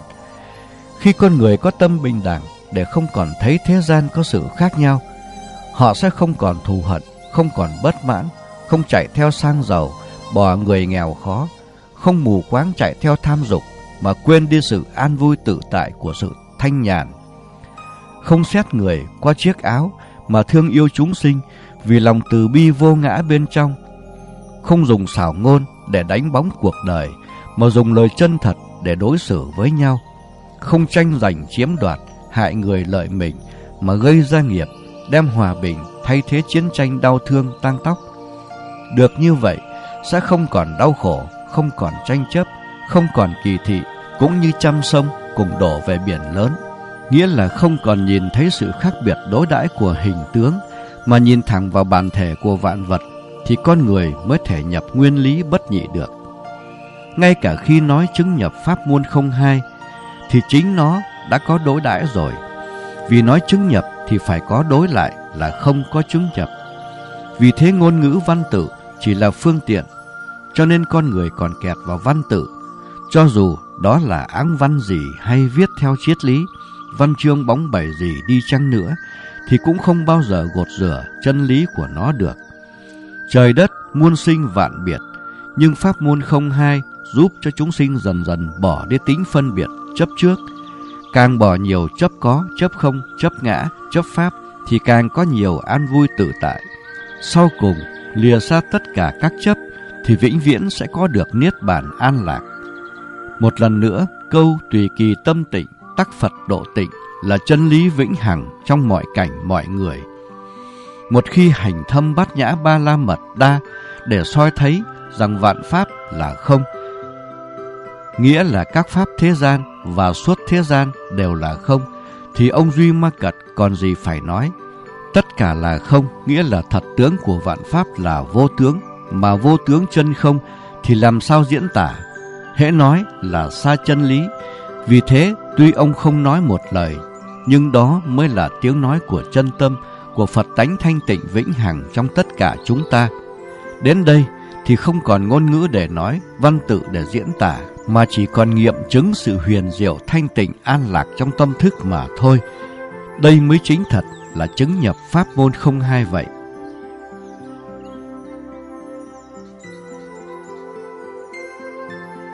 Khi con người có tâm bình đẳng để không còn thấy thế gian có sự khác nhau, họ sẽ không còn thù hận, không còn bất mãn, không chạy theo sang giàu, bỏ người nghèo khó, không mù quáng chạy theo tham dục mà quên đi sự an vui tự tại của sự thanh nhàn. Không xét người qua chiếc áo mà thương yêu chúng sinh vì lòng từ bi vô ngã bên trong. không dùng xảo ngôn để đánh bóng cuộc đời, mà dùng lời chân thật để đối xử với nhau, không tranh giành chiếm đoạt, hại người lợi mình, mà gây ra nghiệp, đem hòa bình thay thế chiến tranh đau thương tăng tóc. Được như vậy, sẽ không còn đau khổ, không còn tranh chấp, không còn kỳ thị, cũng như trăm sông cùng đổ về biển lớn. Nghĩa là không còn nhìn thấy sự khác biệt đối đãi của hình tướng, mà nhìn thẳng vào bản thể của vạn vật, thì con người mới thể nhập nguyên lý bất nhị được. Ngay cả khi nói chứng nhập pháp môn không hai, thì chính nó đã có đối đãi rồi. Vì nói chứng nhập thì phải có đối lại là không có chứng nhập. Vì thế ngôn ngữ văn tự chỉ là phương tiện, cho nên con người còn kẹt vào văn tự. Cho dù đó là áng văn gì hay viết theo triết lý, văn chương bóng bẩy gì đi chăng nữa, thì cũng không bao giờ gột rửa chân lý của nó được. Trời đất muôn sinh vạn biệt, nhưng pháp môn không hai giúp cho chúng sinh dần dần bỏ đi tính phân biệt chấp trước. Càng bỏ nhiều chấp có, chấp không, chấp ngã, chấp pháp thì càng có nhiều an vui tự tại. Sau cùng, lìa xa tất cả các chấp thì vĩnh viễn sẽ có được niết bàn an lạc. Một lần nữa, câu tùy kỳ tâm tịnh, tắc Phật độ tịnh là chân lý vĩnh hằng trong mọi cảnh mọi người. Một khi hành thâm bát nhã ba la mật đa để soi thấy rằng vạn pháp là không, nghĩa là các pháp thế gian và suốt thế gian đều là không, thì ông Duy Ma Cật còn gì phải nói. Tất cả là không, nghĩa là thật tướng của vạn pháp là vô tướng, mà vô tướng chân không thì làm sao diễn tả. Hễ nói là xa chân lý, vì thế tuy ông không nói một lời, nhưng đó mới là tiếng nói của chân tâm, của Phật tánh thanh tịnh vĩnh hằng trong tất cả chúng ta. Đến đây thì không còn ngôn ngữ để nói, văn tự để diễn tả, mà chỉ còn nghiệm chứng sự huyền diệu thanh tịnh an lạc trong tâm thức mà thôi. Đây mới chính thật là chứng nhập pháp môn không hai vậy.